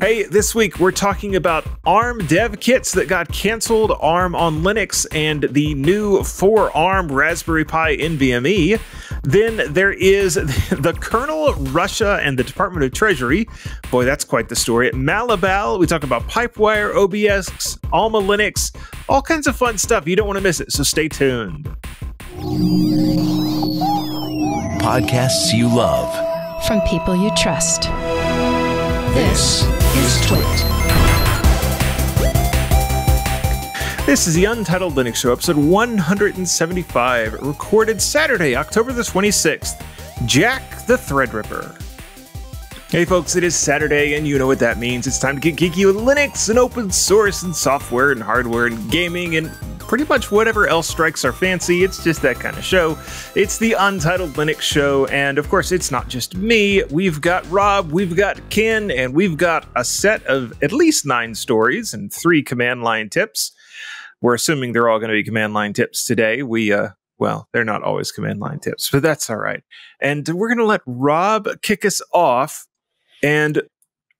Hey, this week we're talking about ARM dev kits that got canceled, ARM on Linux, and the new 4 ARM Raspberry Pi NVMe. Then there is the kernel, Russia, and the Department of Treasury. Boy, that's quite the story. At MALIBAL, we talk about Pipewire, OBS, Alma Linux, all kinds of fun stuff. You don't want to miss it, so stay tuned. Podcasts you love from people you trust. This is TWiT. This is the Untitled Linux Show, episode 175, recorded Saturday, October the 26th. Jack the Threadripper. Hey folks, it is Saturday, and you know what that means. It's time to get geeky with Linux and open source and software and hardware and gaming and pretty much whatever else strikes our fancy. It's just that kind of show. It's the Untitled Linux Show, and of course, it's not just me. We've got Rob, we've got Ken, and we've got a set of at least nine stories and three command line tips. We're assuming they're all going to be command line tips today. We, uh, well, they're not always command line tips, but that's all right. And we're going to let Rob kick us off, and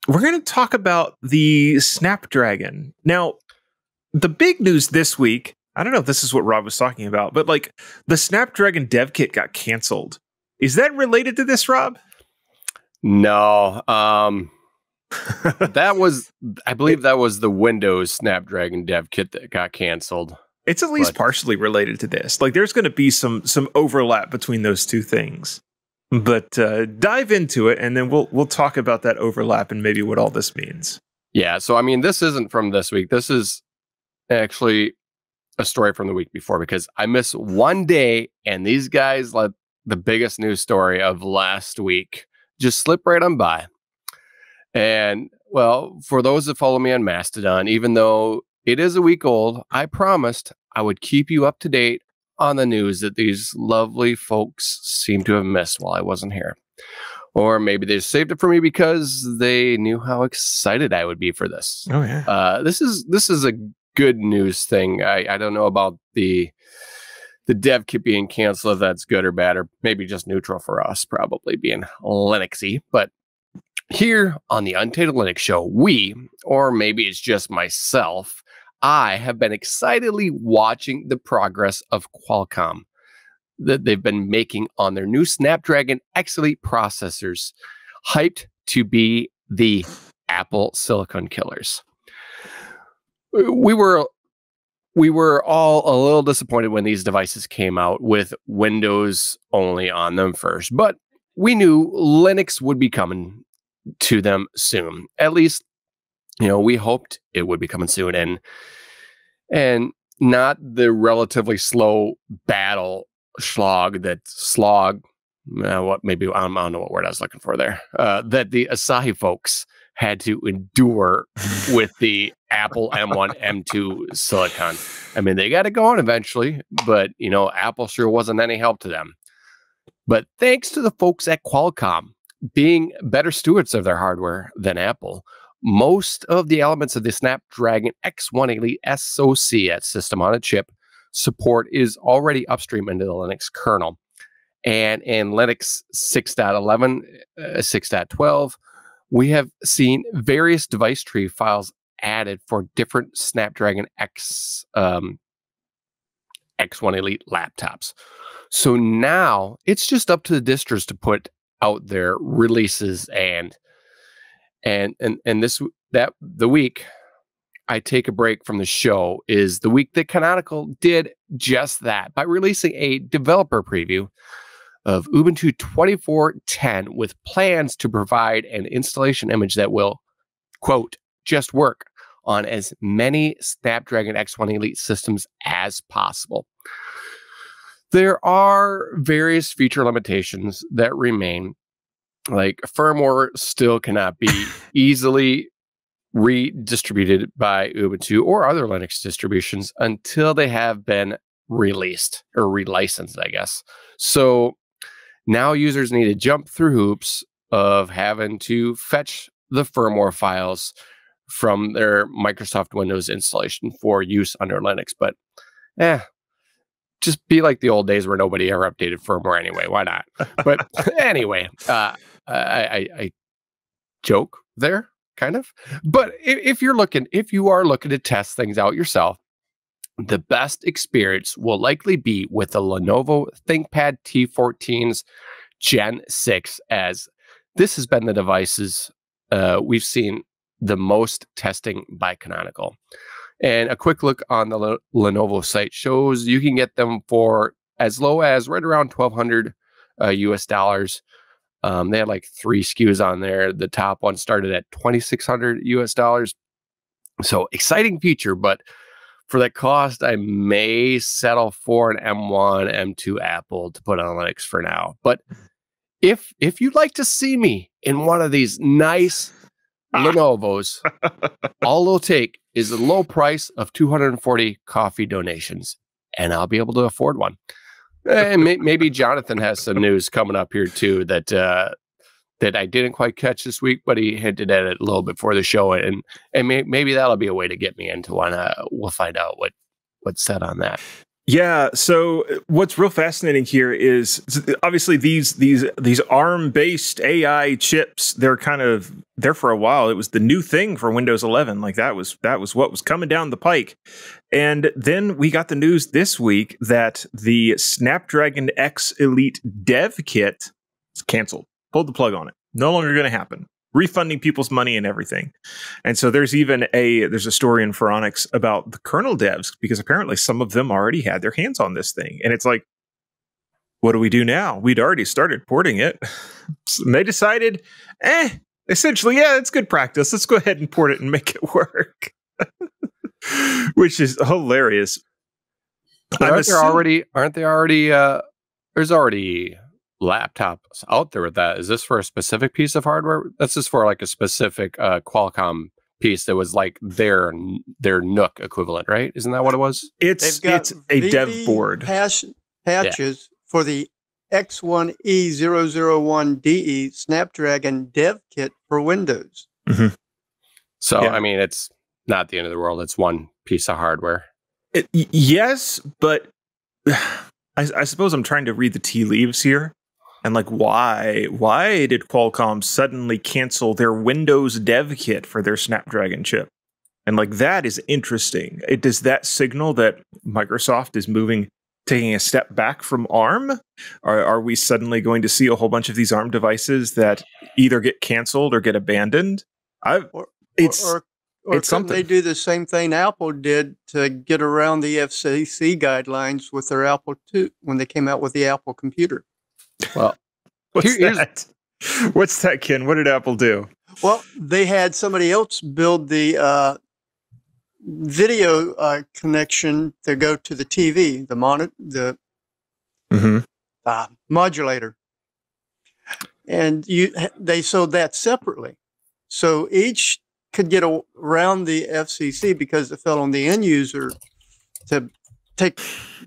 we're going to talk about the Snapdragon. Now, the big news this week I don't know if this is what Rob was talking about, but like the Snapdragon dev kit got canceled. Is that related to this, Rob? No. Um that was I believe that was the Windows Snapdragon dev kit that got canceled. It's at least but, partially related to this. Like there's going to be some some overlap between those two things. But uh, dive into it and then we'll we'll talk about that overlap and maybe what all this means. Yeah, so I mean this isn't from this week. This is actually a story from the week before because I miss one day and these guys let the biggest news story of last week just slip right on by. And well, for those that follow me on Mastodon, even though it is a week old, I promised I would keep you up to date on the news that these lovely folks seem to have missed while I wasn't here. Or maybe they saved it for me because they knew how excited I would be for this. Oh yeah. Uh, this is this is a good news thing. I, I don't know about the the dev kit being canceled if that's good or bad, or maybe just neutral for us, probably being Linuxy. But here on the Untitled Linux Show, we, or maybe it's just myself, I have been excitedly watching the progress of Qualcomm that they've been making on their new Snapdragon X Elite processors, hyped to be the Apple Silicon Killers we were we were all a little disappointed when these devices came out with Windows only on them first, but we knew Linux would be coming to them soon. At least, you know, we hoped it would be coming soon, and and not the relatively slow battle slog that slog. Uh, what maybe I don't, I don't, know what word I was looking for there. Uh, that the Asahi folks had to endure with the Apple M1, M2 silicon. I mean, they got it going eventually, but you know, Apple sure wasn't any help to them. But thanks to the folks at Qualcomm being better stewards of their hardware than Apple, most of the elements of the Snapdragon X1 Elite SoC at system on a chip support is already upstream into the Linux kernel. And in Linux 6.11, uh, 6.12, we have seen various device tree files added for different Snapdragon X um, X1 Elite laptops. So now it's just up to the distros to put out their releases and and and and this that the week I take a break from the show is the week that Canonical did just that by releasing a developer preview of Ubuntu 24.10 with plans to provide an installation image that will, quote, just work on as many Snapdragon X1 Elite systems as possible. There are various feature limitations that remain, like firmware still cannot be easily redistributed by Ubuntu or other Linux distributions until they have been released or relicensed, I guess. So now users need to jump through hoops of having to fetch the firmware files from their Microsoft Windows installation for use under Linux. But eh, just be like the old days where nobody ever updated firmware anyway. Why not? But anyway, uh, I, I, I joke there kind of. But if, if you're looking, if you are looking to test things out yourself, the best experience will likely be with the Lenovo ThinkPad T14's Gen 6, as this has been the devices uh, we've seen the most testing by Canonical. And a quick look on the Le- Lenovo site shows you can get them for as low as right around 1200 uh, US dollars. Um, they had like three SKUs on there. The top one started at 2600 US dollars. So exciting feature, but for that cost, I may settle for an M1, M2 Apple to put on Linux for now. But if if you'd like to see me in one of these nice Lenovo's, all it'll take is a low price of 240 coffee donations, and I'll be able to afford one. And maybe Jonathan has some news coming up here too that uh, that I didn't quite catch this week, but he hinted at it a little before the show, and and may, maybe that'll be a way to get me into one. Uh, we'll find out what what's said on that. Yeah. So uh, what's real fascinating here is obviously these these these ARM based AI chips. They're kind of there for a while. It was the new thing for Windows 11. Like that was that was what was coming down the pike. And then we got the news this week that the Snapdragon X Elite Dev Kit is canceled. Pulled the plug on it. No longer going to happen refunding people's money and everything. And so there's even a there's a story in Phoronix about the kernel devs because apparently some of them already had their hands on this thing. And it's like what do we do now? We'd already started porting it. and they decided, eh, essentially, yeah, it's good practice. Let's go ahead and port it and make it work. Which is hilarious. Aren't there already aren't they already uh there's already laptops out there with that. Is this for a specific piece of hardware? This is for like a specific uh, Qualcomm piece that was like their their NUC equivalent, right? Isn't that what it was? It's it's a VB dev board patch, patches yeah. for the X1E001DE Snapdragon Dev Kit for Windows. Mm-hmm. So yeah. I mean, it's not the end of the world. It's one piece of hardware. It, yes, but I, I suppose I'm trying to read the tea leaves here and like why why did Qualcomm suddenly cancel their Windows dev kit for their Snapdragon chip? And like that is interesting. It does that signal that Microsoft is moving taking a step back from ARM? Are, are we suddenly going to see a whole bunch of these ARM devices that either get canceled or get abandoned? I it's or, or, or it's something they do the same thing Apple did to get around the FCC guidelines with their Apple II when they came out with the Apple computer. Well, what's here, that? What's that, Ken? What did Apple do? Well, they had somebody else build the uh, video uh, connection to go to the TV, the monitor, the mm-hmm. uh, modulator, and you they sold that separately. So each could get around the FCC because it fell on the end user to take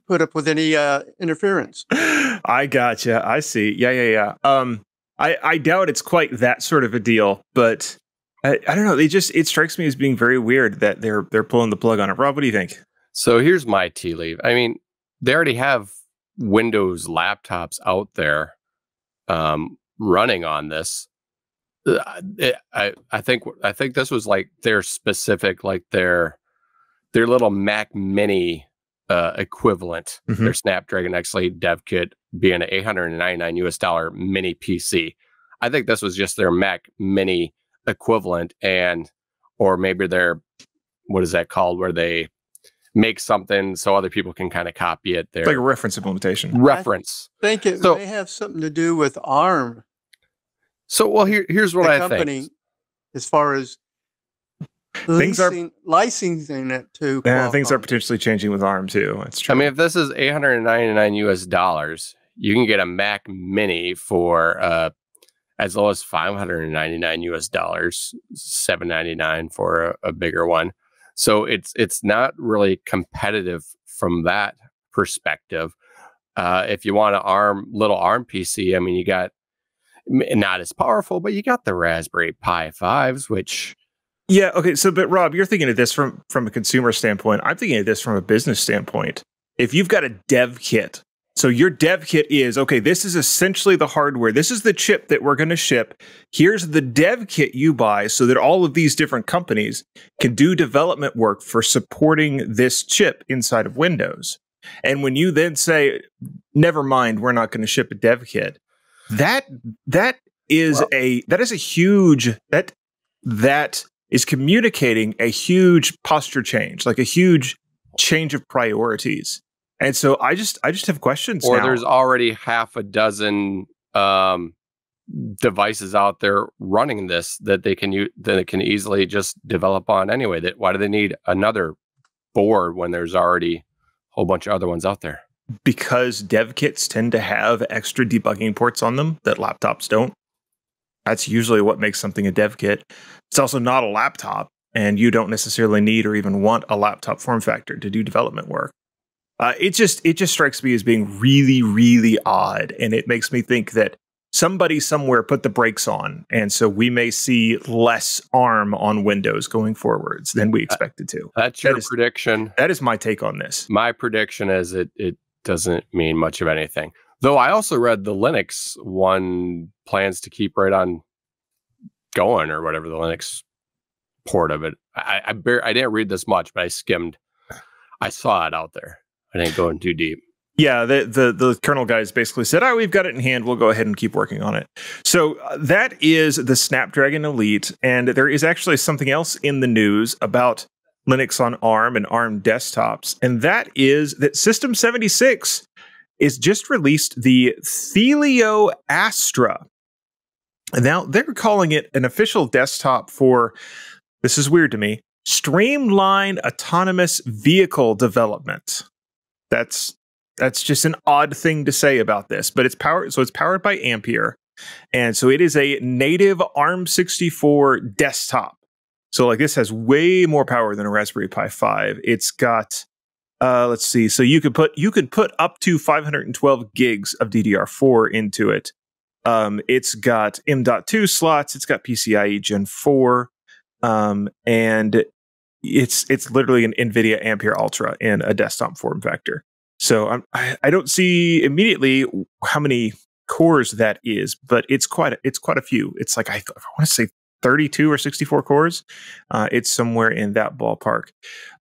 put up with any uh, interference. I gotcha. I see. Yeah, yeah, yeah. Um, I I doubt it's quite that sort of a deal, but I, I don't know. They just it strikes me as being very weird that they're they're pulling the plug on it. Rob, what do you think? So here's my tea leaf. I mean, they already have Windows laptops out there um, running on this. Uh, it, I I think I think this was like their specific, like their their little Mac Mini uh, equivalent, mm-hmm. their Snapdragon X Elite Dev Kit being an 899 US dollar mini PC. I think this was just their Mac Mini equivalent, and or maybe their what is that called, where they make something so other people can kind of copy it. There, like a reference implementation. Reference. I think it so, may have something to do with ARM. So, well, here, here's what the I company, think. As far as things leasing, are licensing it too. Yeah, things are potentially changing with ARM too. That's true. I mean, if this is 899 US dollars, you can get a Mac Mini for uh, as low as 599 US dollars, 799 for a, a bigger one. So it's it's not really competitive from that perspective. Uh, if you want an ARM little ARM PC, I mean, you got not as powerful, but you got the Raspberry Pi fives, which yeah. Okay. So, but Rob, you're thinking of this from from a consumer standpoint. I'm thinking of this from a business standpoint. If you've got a dev kit So your dev kit is okay, this is essentially the hardware. This is the chip that we're going to ship. Here's the dev kit you buy so that all of these different companies can do development work for supporting this chip inside of Windows. And when you then say, never mind, we're not going to ship a dev kit, that that is well, a that is a huge that that is communicating a huge posture change, like a huge change of priorities. And so I just I just have questions. Or now. there's already half a dozen um, devices out there running this that they can use that it can easily just develop on anyway. That why do they need another board when there's already a whole bunch of other ones out there? Because dev kits tend to have extra debugging ports on them that laptops don't. That's usually what makes something a dev kit. It's also not a laptop, and you don't necessarily need or even want a laptop form factor to do development work. Uh, it just it just strikes me as being really really odd, and it makes me think that somebody somewhere put the brakes on, and so we may see less ARM on Windows going forwards than we expected to. That's your that is, prediction. That is my take on this. My prediction is it it doesn't mean much of anything. Though I also read the Linux one plans to keep right on going or whatever the Linux port of it. I I, bar- I didn't read this much, but I skimmed. I saw it out there. I didn't go in too deep. Yeah, the, the the kernel guys basically said, "Oh, we've got it in hand. We'll go ahead and keep working on it." So uh, that is the Snapdragon Elite, and there is actually something else in the news about Linux on ARM and ARM desktops, and that is that System 76 is just released the Thelio Astra. Now they're calling it an official desktop for. This is weird to me. Streamline autonomous vehicle development. That's that's just an odd thing to say about this, but it's powered so it's powered by Ampere. And so it is a native ARM64 desktop. So like this has way more power than a Raspberry Pi 5. It's got uh, let's see. So you could put you could put up to 512 gigs of DDR4 into it. Um, it's got M.2 slots. It's got PCIe Gen 4, um, and it's it's literally an NVIDIA Ampere Altra in a desktop form factor. So I'm, I, don't see immediately how many cores that is, but it's quite a, it's quite a few. It's like I, I want to say 32 or 64 cores. Uh, it's somewhere in that ballpark.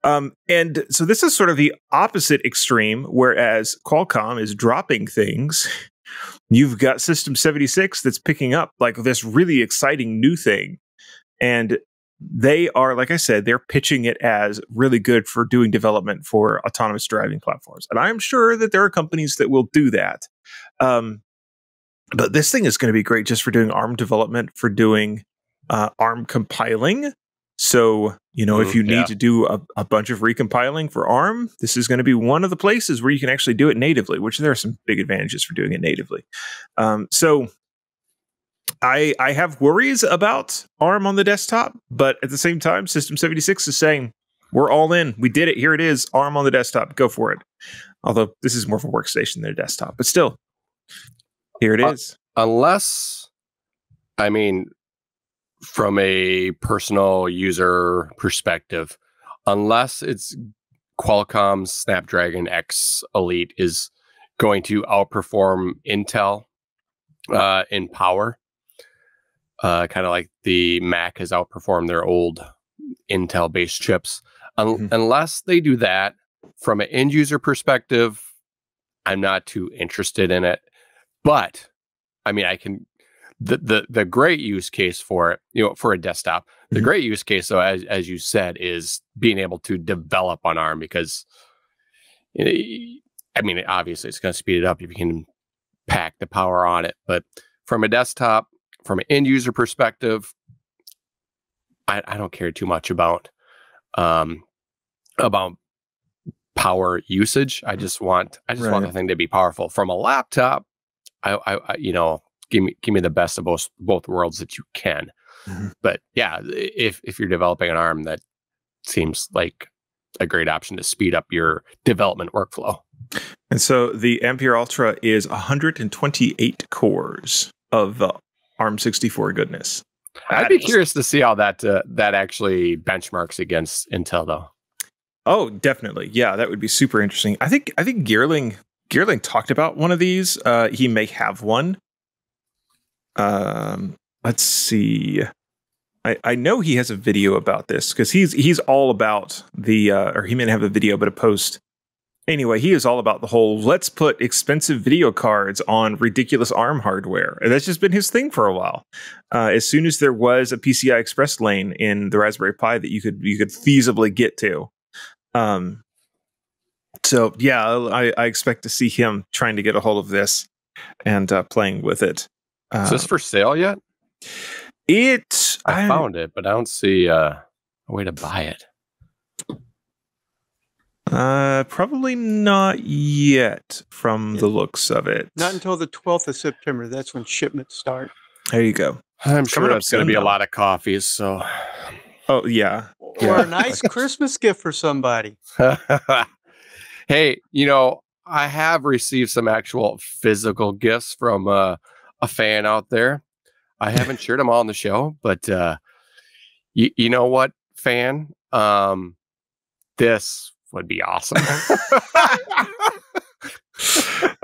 Um, and so this is sort of the opposite extreme, whereas Qualcomm is dropping things. You've got System 76 that's picking up like this really exciting new thing. And they are, like I said, they're pitching it as really good for doing development for autonomous driving platforms. And I'm sure that there are companies that will do that. Um, but this thing is going to be great just for doing ARM development, for doing uh, ARM compiling. So, you know, if mm, you need yeah. to do a, a, bunch of recompiling for ARM, this is going to be one of the places where you can actually do it natively, which there are some big advantages for doing it natively. Um, so, I I have worries about ARM on the desktop, but at the same time, System 76 is saying we're all in. We did it. Here it is. ARM on the desktop. Go for it. Although this is more of a workstation than a desktop, but still, here it uh, is. Unless, I mean, from a personal user perspective, unless it's Qualcomm's Snapdragon X Elite is going to outperform Intel uh, in power, uh, kind of like the Mac has outperformed their old Intel based chips. Un- mm-hmm. Unless they do that from an end user perspective, I'm not too interested in it. But I mean, I can the the the great use case for it, you know, for a desktop. The mm-hmm. great use case, though, as as you said, is being able to develop on ARM because, you know, I mean, obviously, it's going to speed it up if you can pack the power on it. But from a desktop, from an end user perspective, I, I don't care too much about um, about power usage. I just want I just right. want the thing to be powerful. From a laptop, I, I, I, you know give me give me the best of both both worlds that you can. Mm-hmm. But yeah, if if you're developing an ARM, that seems like a great option to speed up your development workflow. And so the Ampere Altra is 128 cores of uh, ARM64 goodness. I'd be curious to see how that uh, that actually benchmarks against Intel, though. Oh, definitely. Yeah, that would be super interesting. I think I think Geerling Geerling talked about one of these. Uh, he may have one. Um, let's see. I, I know he has a video about this because he's he's all about the uh, or he may have a video but a post. Anyway, he is all about the whole let's put expensive video cards on ridiculous ARM hardware. And that's just been his thing for a while. Uh, as soon as there was a PCI Express lane in the Raspberry Pi that you could you could feasibly get to, um, so yeah, I, I expect to see him trying to get a hold of this and uh, playing with it. Uh, Is this for sale yet? It I, I found it, but I don't see uh, a way to buy it. Uh, probably not yet from the looks of it. Not until the 12th of September. That's when shipments start. There you go. I'm sure that's going to be a lot of coffees. So, oh yeah, or yeah. a nice Christmas gift for somebody. hey, you know, I have received some actual physical gifts from uh, a fan out there. I haven't shared them all on the show, but uh, you, you know what, fan? Um, this would be awesome.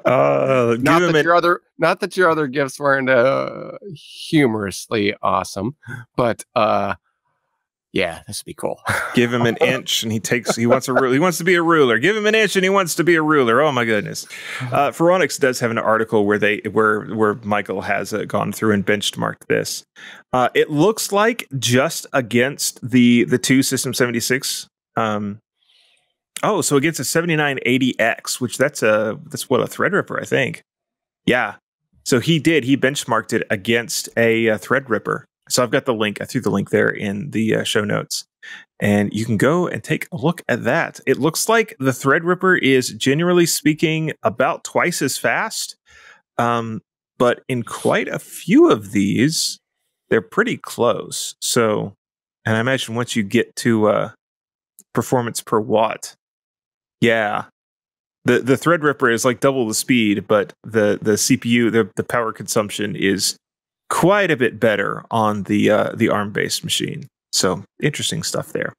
uh, not that your other, not that your other gifts weren't uh, humorously awesome, but uh, yeah, this would be cool. Give him an inch, and he takes. He wants a rule. He wants to be a ruler. Give him an inch, and he wants to be a ruler. Oh my goodness! Uh, Phoronix does have an article where they where where Michael has uh, gone through and benchmarked this. Uh, it looks like just against the the two System seventy six. Um, oh, so against a seventy nine eighty X, which that's a that's what a Threadripper, I think. Yeah. So he did. He benchmarked it against a, a Threadripper so I've got the link. I threw the link there in the uh, show notes. And you can go and take a look at that. It looks like the Threadripper is generally speaking about twice as fast. Um, but in quite a few of these, they're pretty close. So, and I imagine once you get to uh, performance per watt, yeah, the the Threadripper is like double the speed, but the the CPU, the the power consumption is quite a bit better on the uh, the ARM based machine. So interesting stuff there.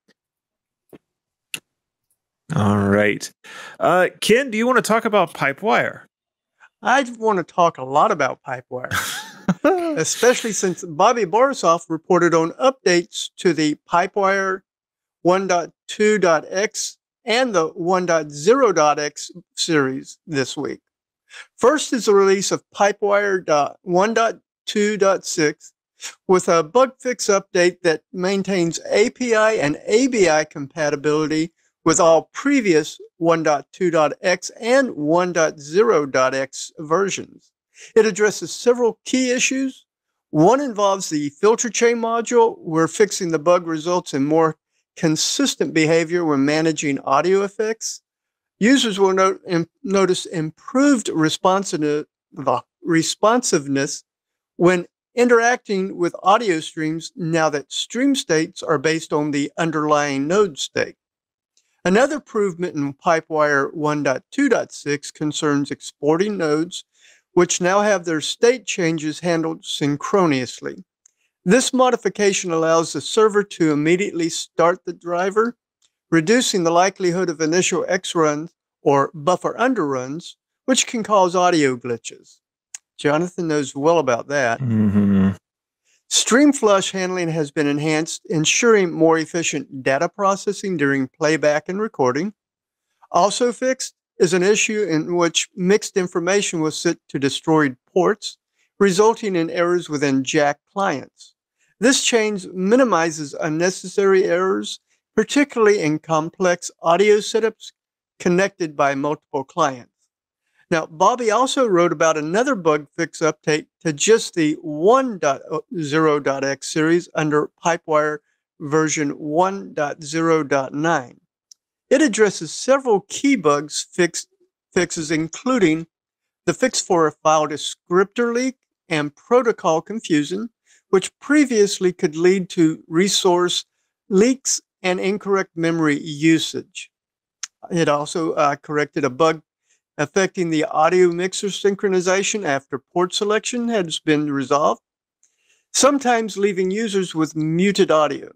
All right, uh, Ken, do you want to talk about PipeWire? I want to talk a lot about PipeWire, especially since Bobby Borisov reported on updates to the PipeWire 1.2.x and the 1.0.x series this week. First is the release of PipeWire 1.0 2.6 with a bug fix update that maintains API and ABI compatibility with all previous 1.2.x and 1.0.x versions. It addresses several key issues. One involves the filter chain module, where fixing the bug results in more consistent behavior when managing audio effects. Users will note, notice improved responsiveness when interacting with audio streams now that stream states are based on the underlying node state. Another improvement in PipeWire 1.2.6 concerns exporting nodes, which now have their state changes handled synchronously. This modification allows the server to immediately start the driver, reducing the likelihood of initial X runs or buffer underruns, which can cause audio glitches. Jonathan knows well about that. Mm-hmm. Stream flush handling has been enhanced, ensuring more efficient data processing during playback and recording. Also fixed is an issue in which mixed information was sent to destroyed ports, resulting in errors within Jack clients. This change minimizes unnecessary errors, particularly in complex audio setups connected by multiple clients. Now, Bobby also wrote about another bug fix update to just the 1.0.x series under Pipewire version 1.0.9. It addresses several key bugs fixed, fixes, including the fix for a file descriptor leak and protocol confusion, which previously could lead to resource leaks and incorrect memory usage. It also uh, corrected a bug affecting the audio mixer synchronization after port selection has been resolved, sometimes leaving users with muted audio.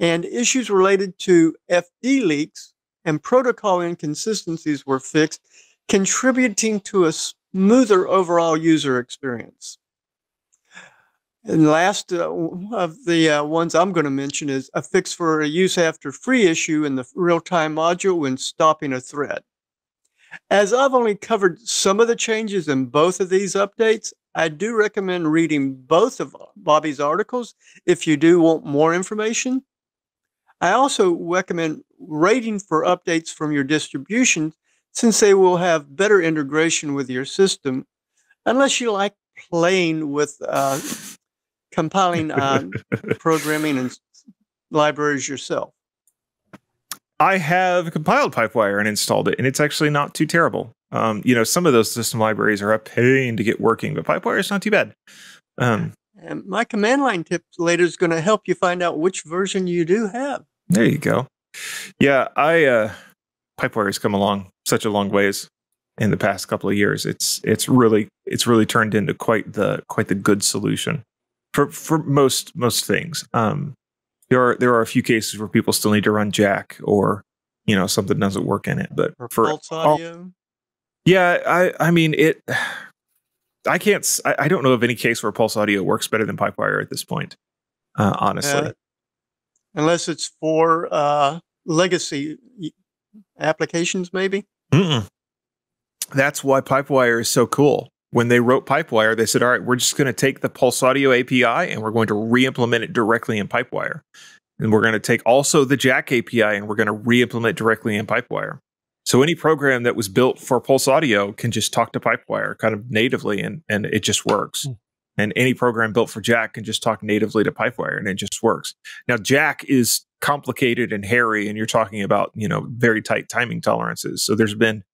And issues related to FD leaks and protocol inconsistencies were fixed, contributing to a smoother overall user experience. And last uh, of the uh, ones I'm going to mention is a fix for a use after free issue in the real-time module when stopping a thread. As I've only covered some of the changes in both of these updates, I do recommend reading both of Bobby's articles if you do want more information. I also recommend rating for updates from your distribution since they will have better integration with your system, unless you like playing with uh, compiling uh, programming and libraries yourself. I have compiled Pipewire and installed it, and it's actually not too terrible. Um, you know, some of those system libraries are a pain to get working, but Pipewire is not too bad. Um, and my command line tip later is going to help you find out which version you do have. There you go. Yeah, I uh, Pipewire has come along such a long ways in the past couple of years. It's it's really it's really turned into quite the quite the good solution for for most most things. Um, there are there are a few cases where people still need to run Jack or you know something doesn't work in it, but or for Pulse audio. yeah, I I mean it. I can't. I, I don't know of any case where Pulse Audio works better than Pipewire at this point. Uh, honestly, uh, unless it's for uh, legacy applications, maybe. Mm-mm. That's why Pipewire is so cool when they wrote Pipewire, they said, all right, we're just going to take the Pulse Audio API and we're going to re implement it directly in Pipewire. And we're going to take also the Jack API and we're going to re implement directly in Pipewire. So any program that was built for Pulse Audio can just talk to Pipewire kind of natively and, and it just works. Mm. And any program built for Jack can just talk natively to Pipewire and it just works. Now, Jack is complicated and hairy, and you're talking about, you know, very tight timing tolerances. So there's been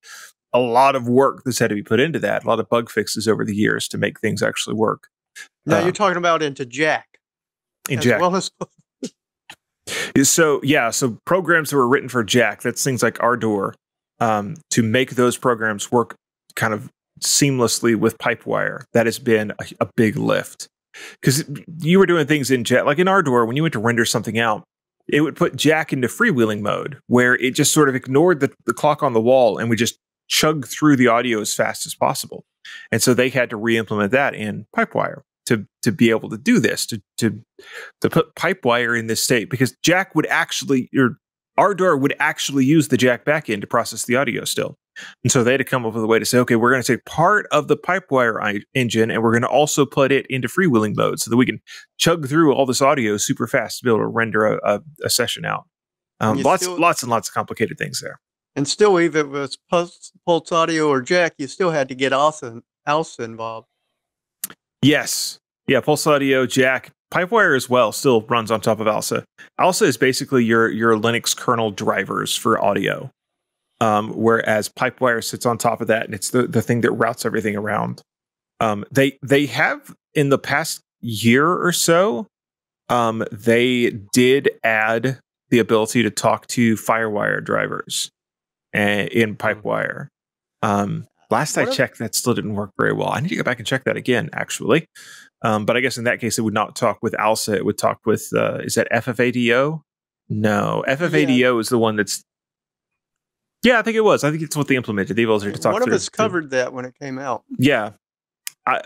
a lot of work that's had to be put into that, a lot of bug fixes over the years to make things actually work. Now uh, you're talking about into Jack. In Jack. Well as so yeah, so programs that were written for Jack, that's things like Ardour, um, to make those programs work kind of seamlessly with Pipewire. That has been a, a big lift because you were doing things in Jack, like in Ardour, when you went to render something out, it would put Jack into freewheeling mode, where it just sort of ignored the, the clock on the wall and we just chug through the audio as fast as possible. And so they had to re-implement that in Pipewire to to be able to do this, to to to put Pipewire in this state because Jack would actually or Ardour would actually use the Jack backend to process the audio still. And so they had to come up with a way to say, okay, we're going to take part of the Pipewire I- engine and we're going to also put it into freewheeling mode so that we can chug through all this audio super fast to be able to render a, a, a session out. Um, lots, still, lots and lots of complicated things there. And still, even if it was Pulse, Pulse Audio or Jack, you still had to get ALSA, involved. Yes. Yeah, Pulse Audio, Jack, Pipewire as well still runs on top of ALSA. ALSA is basically your your Linux kernel drivers for audio, um, whereas Pipewire sits on top of that, and it's the, the thing that routes everything around. Um, they they have in the past year or so, um, they did add the ability to talk to FireWire drivers in mm. Pipewire. Um, last I checked, that still didn't work very well. I need to go back and check that again, actually. Um, but I guess in that case, it would not talk with ALSA. It would talk with, uh, is that FFADO? No, FFADO yeah. is the one that's. Yeah, I think it was. I think it's what they implemented. The ability to talk. One of us covered that when it came out. Yeah, I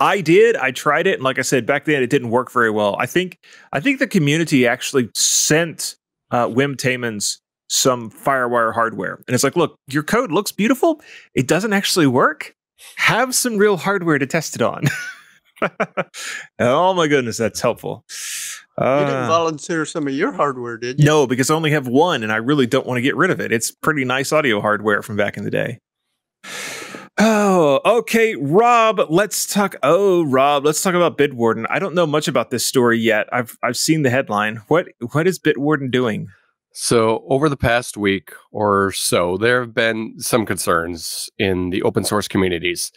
I did. I tried it, and like I said back then, it didn't work very well. I think I think the community actually sent uh, Wim Taemans some Firewire hardware. And it's like, look, your code looks beautiful. It doesn't actually work. Have some real hardware to test it on. oh my goodness, that's helpful. Uh, you didn't uh, volunteer some of your hardware, did you? No, because I only have one and I really don't want to get rid of it. It's pretty nice audio hardware from back in the day. Oh, okay, Rob. Let's talk. Oh, Rob, let's talk about Bitwarden. I don't know much about this story yet. I've I've seen the headline. What what is Bitwarden doing? So, over the past week or so, there have been some concerns in the open source communities.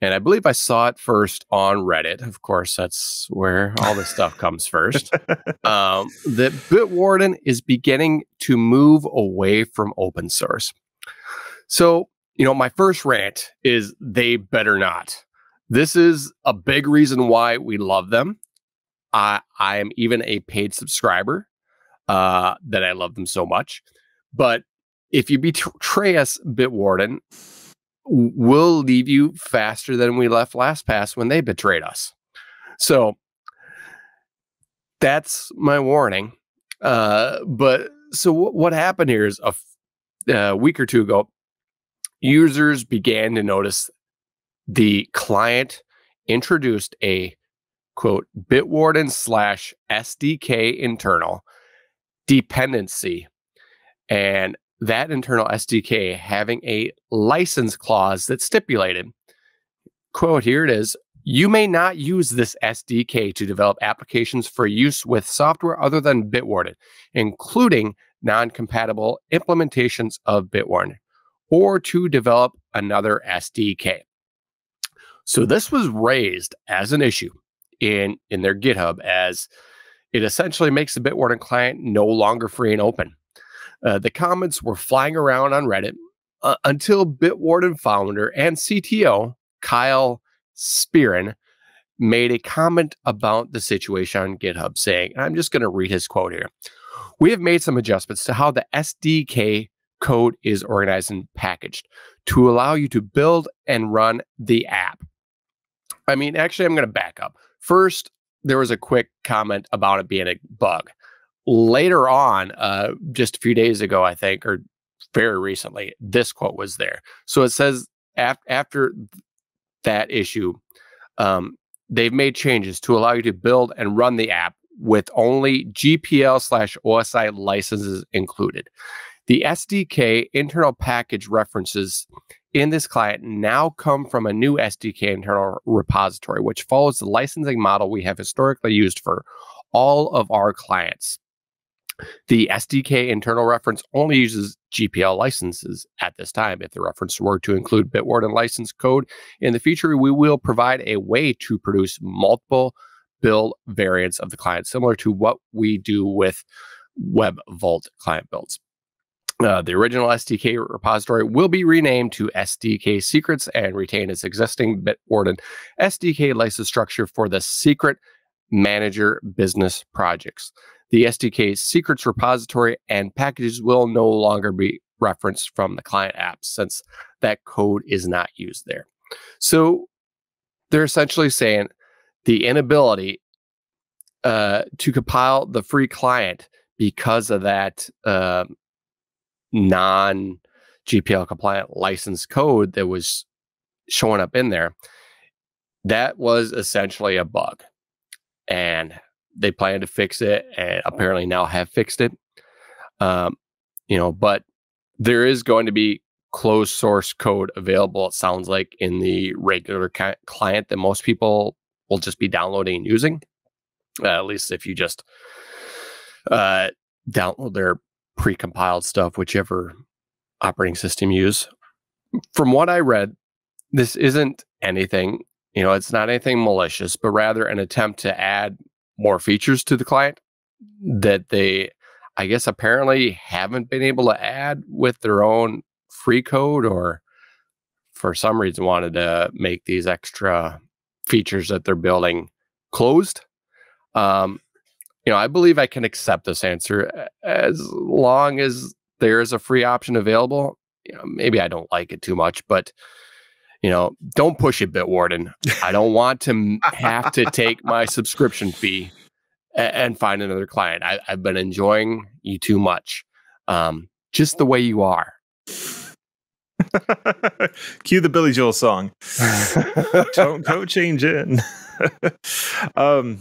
And I believe I saw it first on Reddit. Of course, that's where all this stuff comes first. Um, that Bitwarden is beginning to move away from open source. So, you know, my first rant is they better not. This is a big reason why we love them. I, I am even a paid subscriber uh, that I love them so much. But if you betray us, Bitwarden, we'll leave you faster than we left LastPass when they betrayed us. So that's my warning. Uh, but so what happened here is a, a week or two ago, users began to notice the client introduced a quote Bitwarden slash SDK internal dependency. And that internal SDK having a license clause that stipulated, quote, here it is, you may not use this SDK to develop applications for use with software other than Bitwarden, including non compatible implementations of Bitwarden, or to develop another SDK. So this was raised as an issue in, in their GitHub as it essentially makes the Bitwarden client no longer free and open. Uh, the comments were flying around on Reddit uh, until Bitwarden founder and CTO Kyle Spearrin made a comment about the situation on GitHub, saying, I'm just going to read his quote here. We have made some adjustments to how the SDK code is organized and packaged to allow you to build and run the app. I mean, actually, I'm going to back up. First, there was a quick comment about it being a bug. Later on, uh, just a few days ago, I think, or very recently, this quote was there. So it says af- after that issue, um, they've made changes to allow you to build and run the app with only GPL slash OSI licenses included. The SDK internal package references in this client now come from a new SDK internal repository, which follows the licensing model we have historically used for all of our clients. The SDK internal reference only uses GPL licenses at this time. If the reference were to include Bitwarden license code in the future, we will provide a way to produce multiple build variants of the client, similar to what we do with Web Vault client builds. Uh, the original SDK repository will be renamed to SDK Secrets and retain its existing Bitwarden SDK license structure for the Secret Manager business projects. The SDK Secrets repository and packages will no longer be referenced from the client apps since that code is not used there. So they're essentially saying the inability uh, to compile the free client because of that uh, non GPL compliant license code that was showing up in there, that was essentially a bug. And they plan to fix it and apparently now have fixed it. Um, you know, but there is going to be closed source code available, it sounds like, in the regular ki- client that most people will just be downloading and using. Uh, at least if you just uh, download their pre-compiled stuff, whichever operating system you use. From what I read, this isn't anything, you know, it's not anything malicious, but rather an attempt to add more features to the client that they, I guess, apparently haven't been able to add with their own free code or for some reason wanted to make these extra features that they're building closed. Um, you know, I believe I can accept this answer as long as there is a free option available. You know, maybe I don't like it too much, but you know, don't push it, Bitwarden. I don't want to have to take my subscription fee and, and find another client. I, have been enjoying you too much, um, just the way you are. Cue the Billy Joel song. don't go change in. um,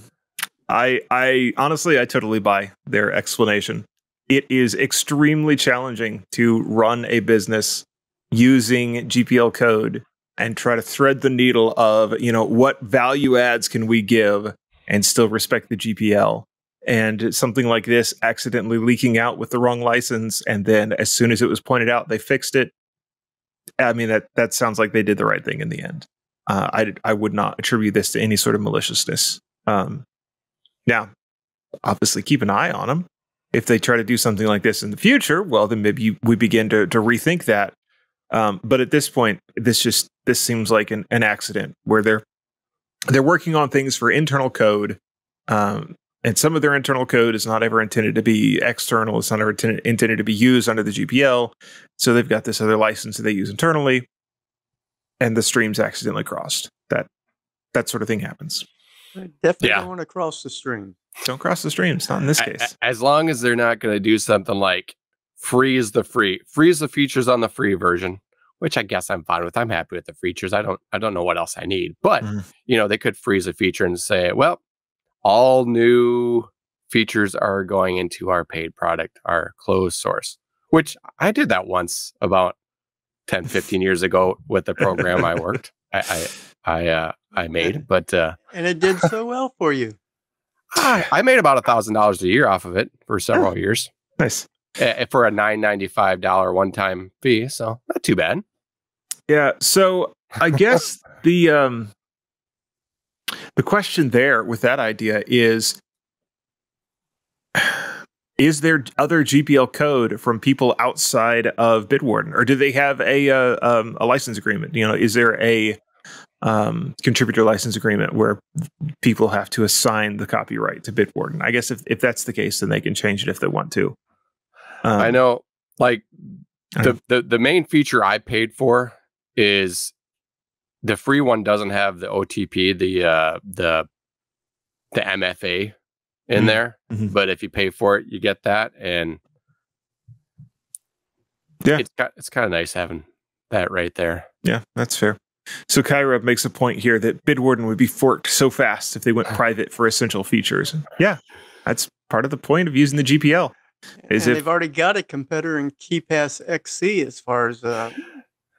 I I honestly I totally buy their explanation. It is extremely challenging to run a business using GPL code and try to thread the needle of, you know, what value adds can we give and still respect the GPL. And something like this accidentally leaking out with the wrong license and then as soon as it was pointed out they fixed it. I mean that that sounds like they did the right thing in the end. Uh, I I would not attribute this to any sort of maliciousness. Um, now, obviously, keep an eye on them. If they try to do something like this in the future, well, then maybe we begin to, to rethink that. Um, but at this point, this just this seems like an, an accident where they're they're working on things for internal code, um, and some of their internal code is not ever intended to be external. It's not ever intended, intended to be used under the GPL. So they've got this other license that they use internally. and the streams accidentally crossed. That that sort of thing happens. I definitely Yeah. don't want to cross the stream. Don't cross the streams. Not in this case. a- As long as they're not going to do something like freeze the free, freeze the features on the free version, which I guess I'm fine with. I'm happy with the features. I don't, I don't know what else I need, but Mhm. you know, they could freeze a feature and say, well, all new features are going into our paid product, our closed source, which I did that once about 10, 15 years ago with the program I worked. I, I, I, uh, I made, but, uh, And it did so well for you. I I made about a thousand dollars a year off of it for several years Nice. eh, for a nine ninety five dollar one time fee. So not too bad. Yeah. So I guess the um the question there with that idea is is there other GPL code from people outside of Bitwarden, or do they have a uh, um, a license agreement? You know, is there a um, contributor license agreement where people have to assign the copyright to Bitwarden? I guess if, if that's the case, then they can change it if they want to. Um, I know, like the, the the main feature I paid for is the free one doesn't have the OTP, the uh, the the MFA in Mhm. there, Mhm. but if you pay for it, you get that, and Yeah. it's got, it's kind of nice having that right there. Yeah, that's fair. So Kyra makes a point here that Bitwarden would be forked so fast if they went private for essential features. Yeah, that's part of the point of using the GPL. Is and if- they've already got a competitor in KeePassXC as far as uh,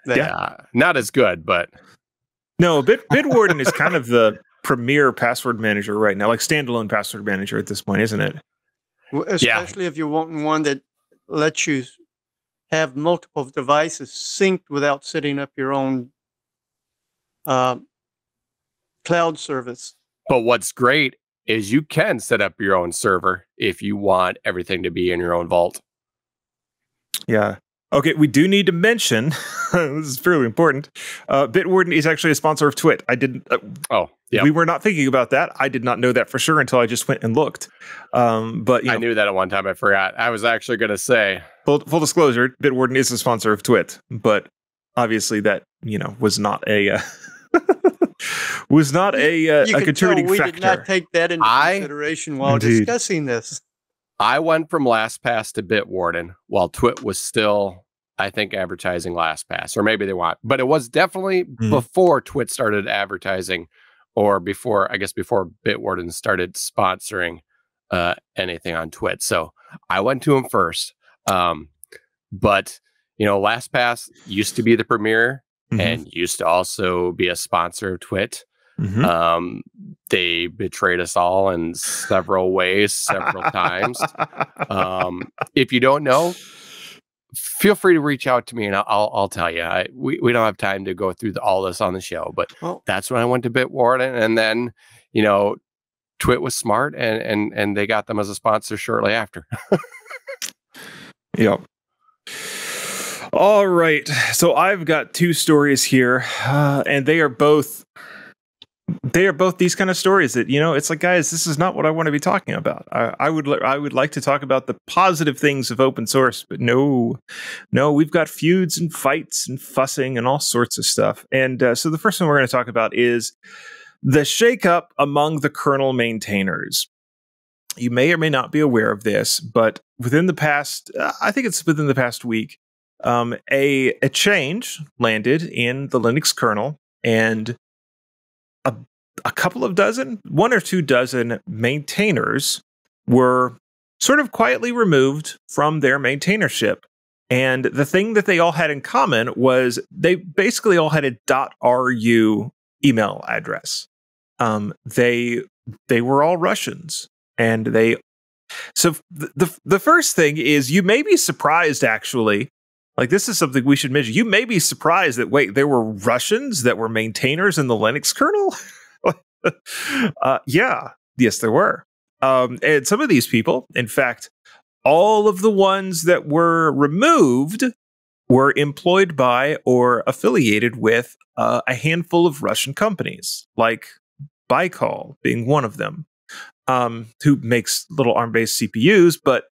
that. Yeah, not as good, but No, Bit Bitwarden is kind of the premier password manager right now, like standalone password manager at this point, isn't it? W- Especially if you're wanting one that lets you have multiple devices synced without setting up your own um, cloud service. But what's great is you can set up your own server if you want everything to be in your own vault. Yeah. Okay, we do need to mention this is fairly important. Uh, Bitwarden is actually a sponsor of TWiT. I didn't. Uh, Oh, yeah. We were not thinking about that. I did not know that for sure until I just went and looked. Um, but you I know, knew that at one time. I forgot. I was actually going to say, full, full disclosure, Bitwarden is a sponsor of TWiT, but obviously that you know was not a uh, was not a uh, you a can tell contributing we factor. did not take that into I- consideration while Indeed. discussing this. I went from LastPass to Bitwarden while TWiT was still, I think, advertising LastPass, or maybe they want, but it was definitely Mhm. before TWiT started advertising, or before, I guess, before Bitwarden started sponsoring uh, anything on TWiT. So I went to him first. Um, but, you know, LastPass used to be the premier Mhm, and used to also be a sponsor of TWiT. mhm. Um, they betrayed us all in several ways, several times. Um, if you don't know, feel free to reach out to me and I'll, I'll, I'll tell you. I, we, we don't have time to go through the, all this on the show, but Well, that's when I went to Bitwarden. And then, you know, TWiT was smart and, and, and they got them as a sponsor shortly after. Yep. All right. So I've got two stories here, uh, and they are both they are both these kind of stories that you know it's like guys this is not what i want to be talking about i, I would i would like to talk about the positive things of open source but no no we've got feuds and fights and fussing and all sorts of stuff and uh, so the first one we're going to talk about is the shakeup among the kernel maintainers you may or may not be aware of this but within the past uh, i think it's within the past week um, a, a change landed in the linux kernel and a, a couple of dozen, one or two dozen maintainers were sort of quietly removed from their maintainership. And the thing that they all had in common was they basically all had a .ru email address. Um, they they were all Russians, and they. So the, the the first thing is you may be surprised actually like this is something we should mention. You may be surprised that wait, there were Russians that were maintainers in the Linux kernel. uh, yeah, yes, there were. Um, and some of these people, in fact, all of the ones that were removed were employed by or affiliated with uh, a handful of Russian companies, like Baikal being one of them, um, who makes little ARM-based CPUs, but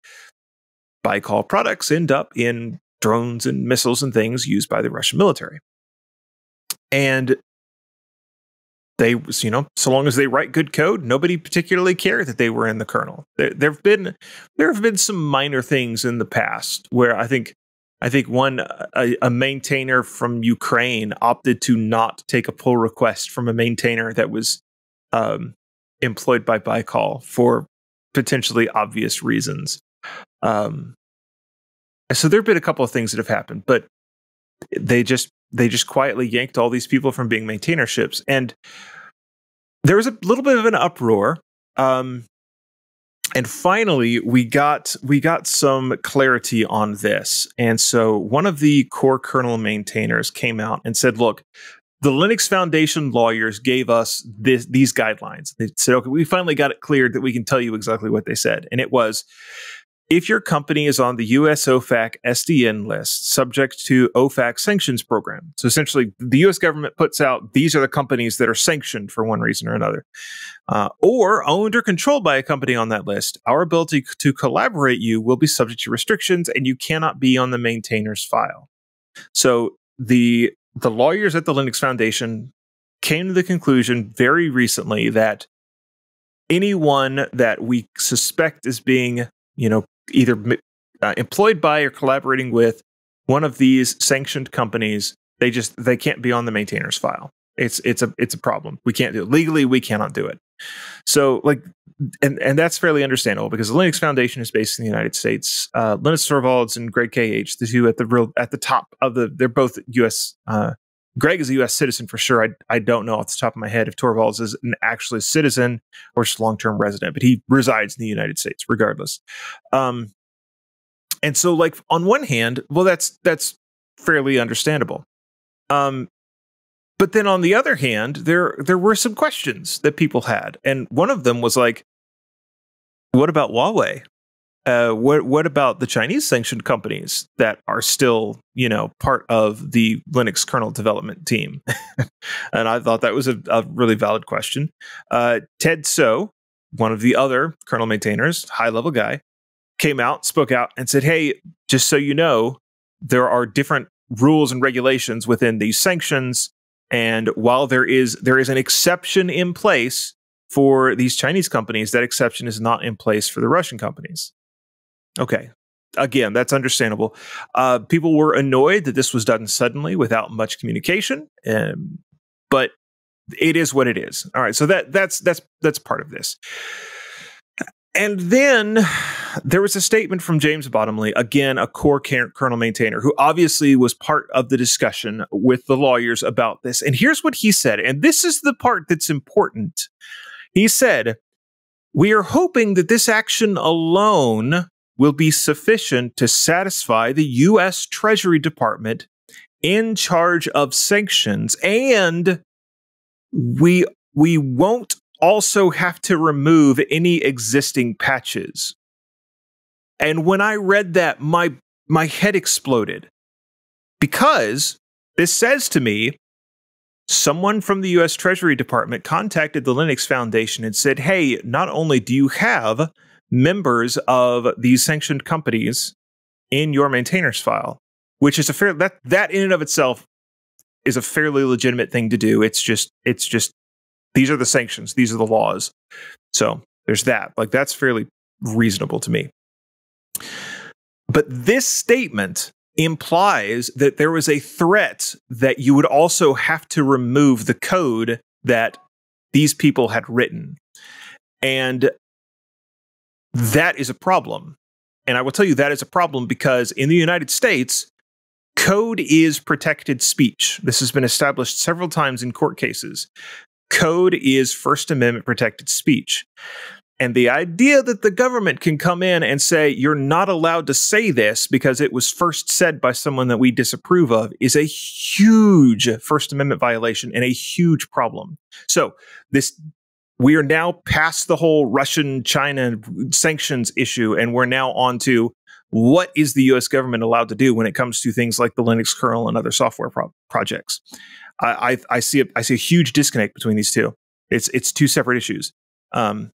Baikal products end up in drones and missiles and things used by the Russian military. and they you know so long as they write good code nobody particularly cared that they were in the kernel there, there have been there have been some minor things in the past where i think i think one a, a, maintainer from ukraine opted to not take a pull request from a maintainer that was um, employed by Baikal for potentially obvious reasons um, so there have been a couple of things that have happened but they just they just quietly yanked all these people from being maintainerships. And there was a little bit of an uproar. Um, and finally, we got we got some clarity on this. And so one of the core kernel maintainers came out and said, "Look, the Linux Foundation lawyers gave us this, these guidelines. They said, okay, we finally got it cleared that we can tell you exactly what they said. And it was if your company is on the US OFAC SDN list, subject to OFAC sanctions program. So essentially, the US government puts out these are the companies that are sanctioned for one reason or another, uh, or owned or controlled by a company on that list. Our ability to collaborate you will be subject to restrictions, and you cannot be on the maintainer's file. So the the lawyers at the Linux Foundation came to the conclusion very recently that anyone that we suspect is being you know either uh, employed by or collaborating with one of these sanctioned companies, they just they can't be on the maintainer's file. It's it's a it's a problem. We can't do it legally. We cannot do it. So like, and and that's fairly understandable because the Linux Foundation is based in the United States. Uh, Linus Torvalds and Greg KH, the two at the real at the top of the, they're both U.S. Uh, Greg is a U.S. citizen for sure. I, I don't know off the top of my head if Torvalds is an actually citizen or just long term resident, but he resides in the United States regardless. Um, and so, like on one hand, well, that's that's fairly understandable. Um, but then on the other hand, there there were some questions that people had, and one of them was like, "What about Huawei? Uh, what what about the Chinese sanctioned companies that are still, you know, part of the Linux kernel development team? and I thought that was a, a really valid question. Uh, Ted Ts'o, one of the other kernel maintainers, high level guy, came out, spoke out, and said, "Hey, just so you know, there are different rules and regulations within these sanctions, and while there is there is an exception in place." For these Chinese companies, that exception is not in place for the Russian companies. Okay. Again, that's understandable. Uh, people were annoyed that this was done suddenly without much communication, um, but it is what it is. All right, so that that's that's that's part of this. And then there was a statement from James Bottomley, again, a core kernel maintainer, who obviously was part of the discussion with the lawyers about this. And here's what he said, and this is the part that's important. He said, We are hoping that this action alone will be sufficient to satisfy the U.S. Treasury Department in charge of sanctions, and we we won't also have to remove any existing patches. And when I read that, my my head exploded because this says to me someone from the US Treasury Department contacted the Linux Foundation and said, "Hey, not only do you have members of these sanctioned companies in your maintainers file, which is a fair that that in and of itself is a fairly legitimate thing to do. It's just it's just these are the sanctions, these are the laws. So there's that. Like that's fairly reasonable to me. But this statement implies that there was a threat that you would also have to remove the code that these people had written. And that is a problem. And I will tell you that is a problem because in the United States, code is protected speech. This has been established several times in court cases. Code is First Amendment protected speech. And the idea that the government can come in and say, you're not allowed to say this because it was first said by someone that we disapprove of is a huge First Amendment violation and a huge problem. So, this we are now past the whole Russian China sanctions issue, and we're now on to what is the US government allowed to do when it comes to things like the Linux kernel and other software pro- projects. I, I, I, see a, I see a huge disconnect between these two. It's it's two separate issues. Um,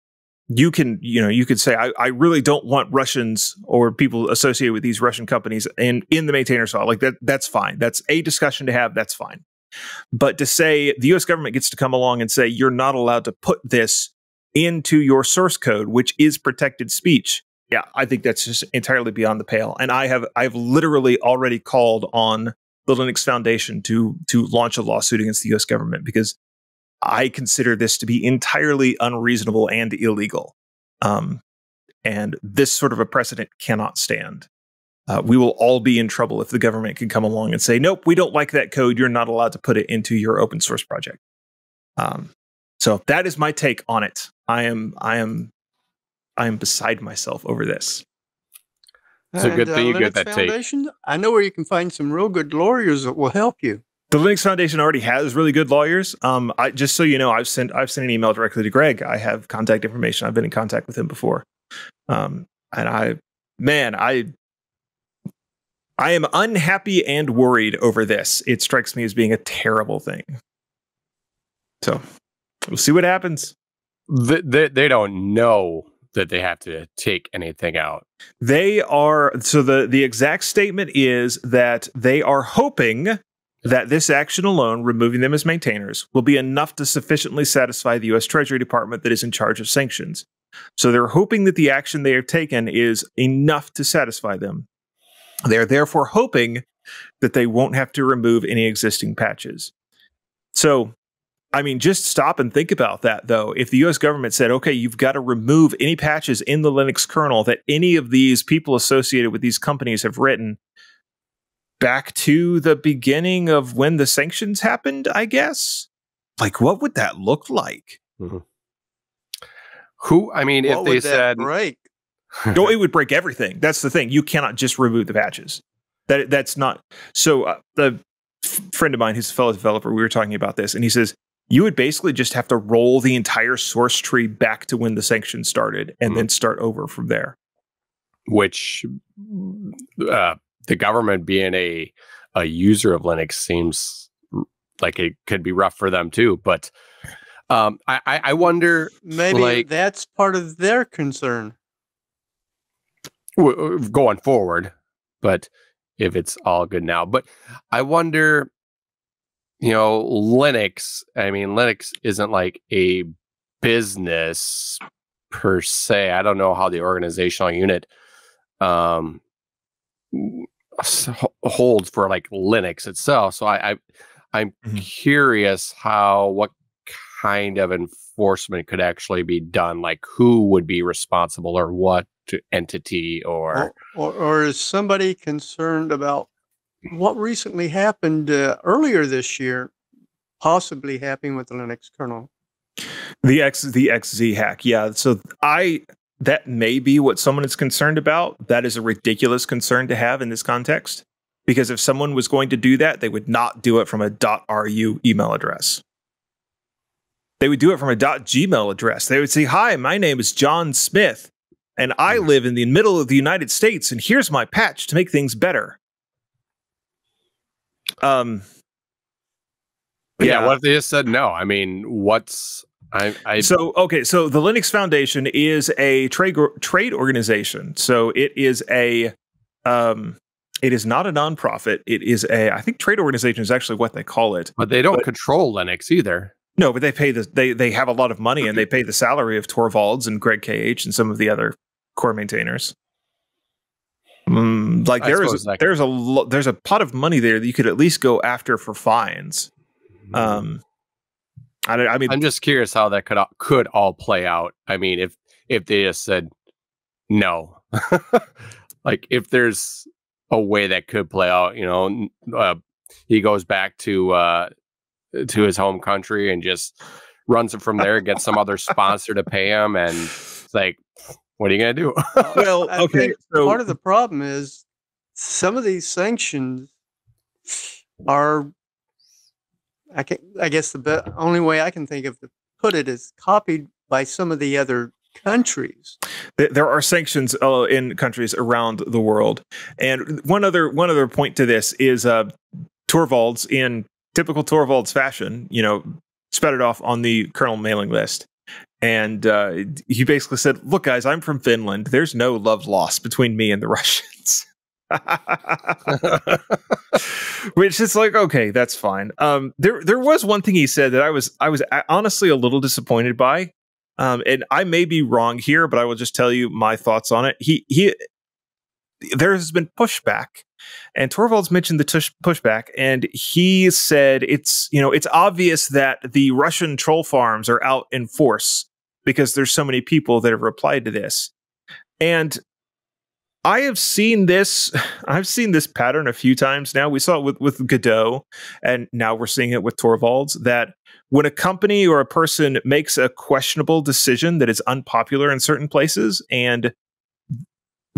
you can you know you could say I, I really don't want Russians or people associated with these Russian companies in in the maintainer file like that that's fine that's a discussion to have that's fine But to say the US government gets to come along and say you're not allowed to put this into your source code, which is protected speech. Yeah, I think that's just entirely beyond the pale. And I have I've literally already called on the Linux Foundation to to launch a lawsuit against the US government because I consider this to be entirely unreasonable and illegal. Um, and this sort of a precedent cannot stand. Uh, we will all be in trouble if the government can come along and say, nope, we don't like that code. You're not allowed to put it into your open source project. Um, so that is my take on it. I am, I am, I am beside myself over this. It's a good thing uh, you get that Foundation, take. I know where you can find some real good lawyers that will help you. The Linux Foundation already has really good lawyers. Um, I, just so you know, I've sent I've sent an email directly to Greg. I have contact information. I've been in contact with him before, um, and I, man, I I am unhappy and worried over this. It strikes me as being a terrible thing. So we'll see what happens. They, they, they don't know that they have to take anything out. They are so the the exact statement is that they are hoping that this action alone, removing them as maintainers, will be enough to sufficiently satisfy the US Treasury Department that is in charge of sanctions. So they're hoping that the action they have taken is enough to satisfy them. They're therefore hoping that they won't have to remove any existing patches. So, I mean, just stop and think about that, though. If the US government said, okay, you've got to remove any patches in the Linux kernel that any of these people associated with these companies have written back to the beginning of when the sanctions happened, I guess, like what would that look like? Mm-hmm. Who, I mean, what if they said, break? No, it would break everything. That's the thing. You cannot just remove the patches. That that's not. So uh, the f- friend of mine, who's a fellow developer, we were talking about this, and he says you would basically just have to roll the entire source tree back to when the sanctions started, and mm-hmm. then start over from there. Which uh, the government being a a user of Linux seems like it could be rough for them too. But um, I I wonder maybe like, that's part of their concern. Uh, going forward, but if it's all good now. But I wonder, you know, Linux, I mean, Linux isn't like a business per se. I don't know how the organizational unit um, holds for like Linux itself. So I, I I'm mm-hmm. curious how what kind of enforcement could actually be done. Like who would be responsible or what entity or or, or, or is somebody concerned about what recently happened uh, earlier this year possibly happening with the linux kernel? The x the xz hack yeah. So i that may be what someone is concerned about. That is a ridiculous concern to have in this context because if someone was going to do that they would not do it from a .ru email address they would do it from a .gmail address they would say hi my name is john smith and I live in the middle of the United States, and here's my patch to make things better. Um, yeah. yeah. What if they just said no? I mean, what's I, I so okay. So the Linux Foundation is a trade trade organization. So it is a um, it is not a nonprofit. It is a I think trade organization is actually what they call it. But they don't but, control Linux either. No, but they pay the they they have a lot of money and they pay the salary of Torvalds and Greg KH and some of the other core maintainers. Mm, like there is a, there's a there's a pot of money there that you could at least go after for fines. Mm-hmm. Um, I, I mean, I'm just curious how that could could all play out. I mean, if if they just said no, like if there's a way that could play out, you know, uh, he goes back to uh, to his home country and just runs it from there, gets some other sponsor to pay him, and it's like what are you going to do? well, okay. So part of the problem is some of these sanctions are, I can, I guess the be- only way I can think of to put it is copied by some of the other countries. There are sanctions uh, in countries around the world, and one other one other point to this is uh, Torvalds in typical Torvalds fashion. You know, spread it off on the kernel mailing list and uh, he basically said, "Look, guys, I'm from Finland. There's no love lost between me and the Russians." Which is like okay, that's fine. Um, there there was one thing he said that I was I was honestly a little disappointed by, um, and I may be wrong here, but I will just tell you my thoughts on it. He he, there has been pushback, and Torvalds mentioned the tush, pushback, and he said it's you know it's obvious that the Russian troll farms are out in force because there's so many people that have replied to this, and I have seen this. I've seen this pattern a few times now. We saw it with with Godot, and now we're seeing it with Torvalds. That when a company or a person makes a questionable decision that is unpopular in certain places, and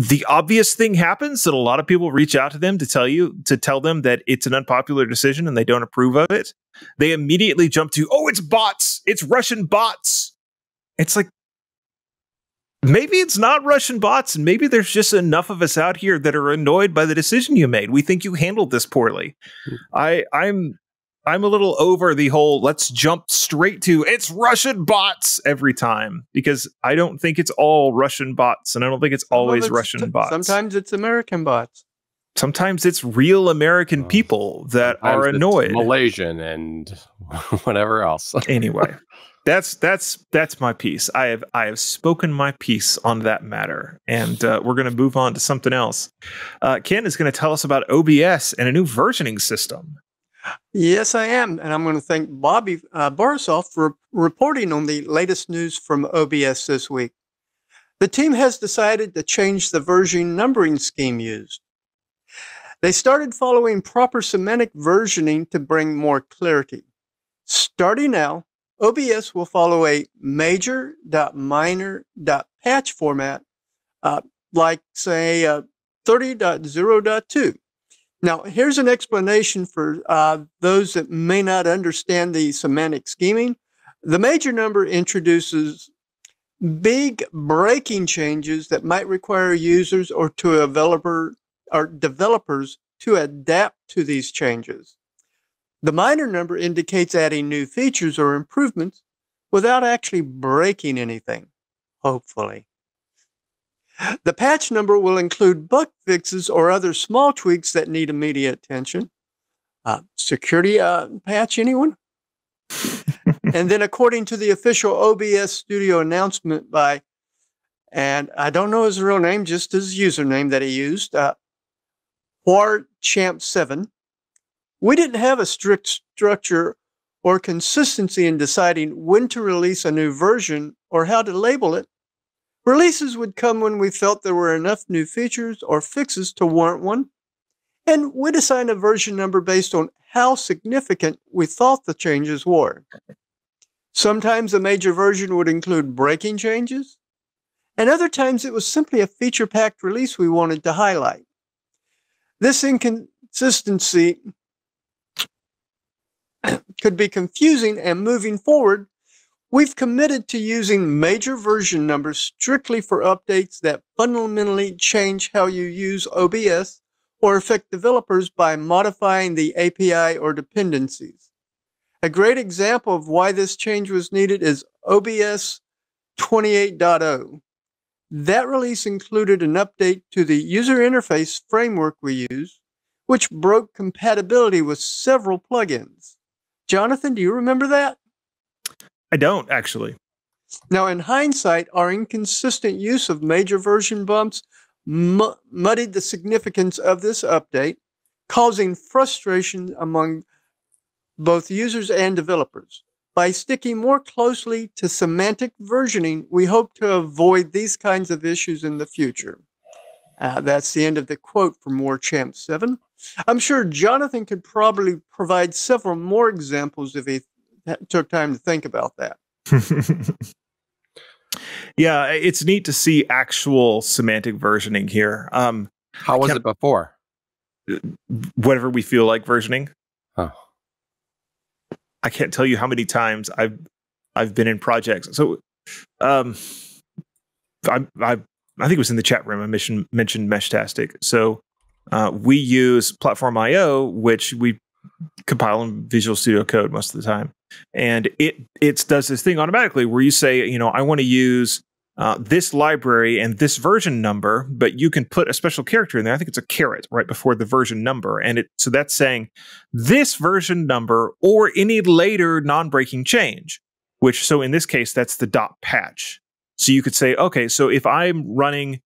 the obvious thing happens that a lot of people reach out to them to tell you to tell them that it's an unpopular decision and they don't approve of it, they immediately jump to, "Oh, it's bots! It's Russian bots!" It's like maybe it's not Russian bots, and maybe there's just enough of us out here that are annoyed by the decision you made. We think you handled this poorly. Hmm. I I'm I'm a little over the whole let's jump straight to it's Russian bots every time because I don't think it's all Russian bots and I don't think it's always it's Russian t- bots. Sometimes it's American bots. Sometimes it's real American people that are annoyed. Malaysian and whatever else. anyway, that's that's that's my piece. I have I have spoken my piece on that matter, and uh, we're going to move on to something else. Uh, Ken is going to tell us about OBS and a new versioning system. Yes, I am, and I'm going to thank Bobby uh, Borisov for reporting on the latest news from OBS this week. The team has decided to change the version numbering scheme used. They started following proper semantic versioning to bring more clarity. Starting now, OBS will follow a major.minor.patch format, uh, like, say, uh, 30.0.2. Now, here's an explanation for uh, those that may not understand the semantic scheming. The major number introduces big breaking changes that might require users or to developer or developers to adapt to these changes. The minor number indicates adding new features or improvements without actually breaking anything, hopefully. The patch number will include bug fixes or other small tweaks that need immediate attention. Uh, security uh, patch, anyone? and then, according to the official OBS Studio announcement by, and I don't know his real name, just his username that he used, uh, War Champ 7, we didn't have a strict structure or consistency in deciding when to release a new version or how to label it. Releases would come when we felt there were enough new features or fixes to warrant one, and we'd assign a version number based on how significant we thought the changes were. Sometimes a major version would include breaking changes, and other times it was simply a feature packed release we wanted to highlight. This inconsistency could be confusing and moving forward, we've committed to using major version numbers strictly for updates that fundamentally change how you use OBS or affect developers by modifying the API or dependencies. A great example of why this change was needed is OBS 28.0. That release included an update to the user interface framework we use, which broke compatibility with several plugins. Jonathan, do you remember that? I don't actually. Now, in hindsight, our inconsistent use of major version bumps mu- muddied the significance of this update, causing frustration among both users and developers. By sticking more closely to semantic versioning, we hope to avoid these kinds of issues in the future. Uh, that's the end of the quote from War Champ 7. I'm sure Jonathan could probably provide several more examples if he took time to think about that. yeah, it's neat to see actual semantic versioning here. Um, How was it before? Whatever we feel like versioning. Oh. I can't tell you how many times I've I've been in projects. So, um, I I I think it was in the chat room. I mentioned mentioned Meshtastic. So uh, we use Platform IO, which we compile in Visual Studio Code most of the time, and it it does this thing automatically where you say, you know, I want to use uh, this library and this version number, but you can put a special character in there. I think it's a caret right before the version number, and it so that's saying this version number or any later non-breaking change. Which so in this case that's the dot patch. So you could say, okay, so if I'm running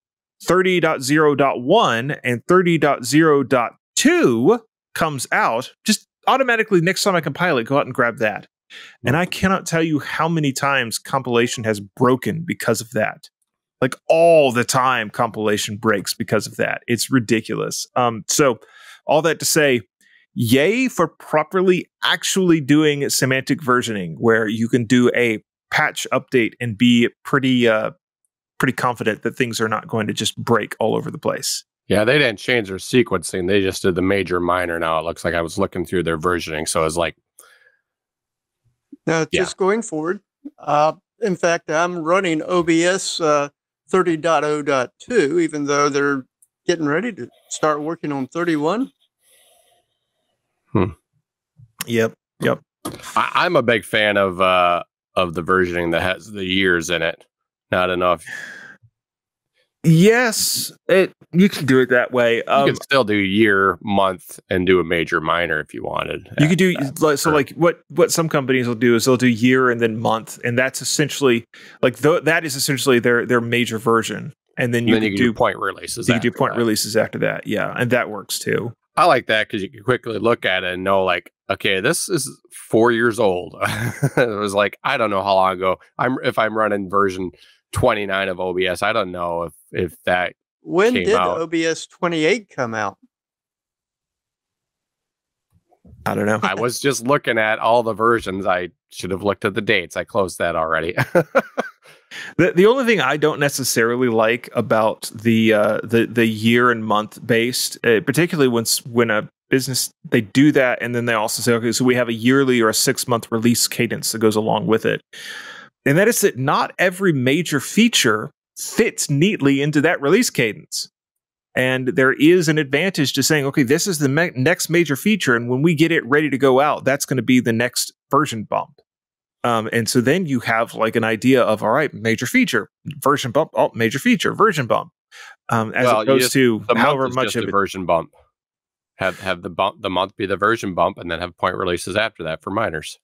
30.0.1 and 30.0.2 comes out, just automatically next time I compile it, go out and grab that. And I cannot tell you how many times compilation has broken because of that. Like all the time, compilation breaks because of that. It's ridiculous. Um, so, all that to say, yay for properly actually doing semantic versioning, where you can do a patch update and be pretty, uh, pretty confident that things are not going to just break all over the place. Yeah, they didn't change their sequencing. They just did the major minor. Now it looks like I was looking through their versioning, so it's like now, Yeah. just going forward, uh, in fact, I'm running OBS uh, 30.0.2, even though they're getting ready to start working on 31. Hmm. Yep. Yep. I, I'm a big fan of uh of the versioning that has the years in it. Not enough. Yes, it you can do it that way. You Um, can still do year, month, and do a major minor if you wanted. you could do That- like, so like what what some companies will do is they'll do year and then month, and that's essentially like th- that is essentially their their major version, and then And you then can you do, do point releases. you can do point that. releases after that. Yeah, and that works too. I like that because you can quickly look at it and know, like, okay, this is four years old. it was like I don't know how long ago. I'm if I'm running version 29 of OBS. I don't know if if that When Came did out. OBS 28 come out? I don't know. I was just looking at all the versions. I should have looked at the dates. I closed that already. The the only thing I don't necessarily like about the uh, the the year and month based, uh, particularly when when a business they do that and then they also say okay, so we have a yearly or a six month release cadence that goes along with it, and that is that not every major feature fits neatly into that release cadence. And there is an advantage to saying, okay, this is the me- next major feature, and when we get it ready to go out, that's going to be the next version bump. Um, and so then you have like an idea of all right, major feature, version bump, oh, major feature, version bump, um, as Well, opposed just- to however much just of a it. version bump. Have have the bump the month be the version bump, and then have point releases after that for minors.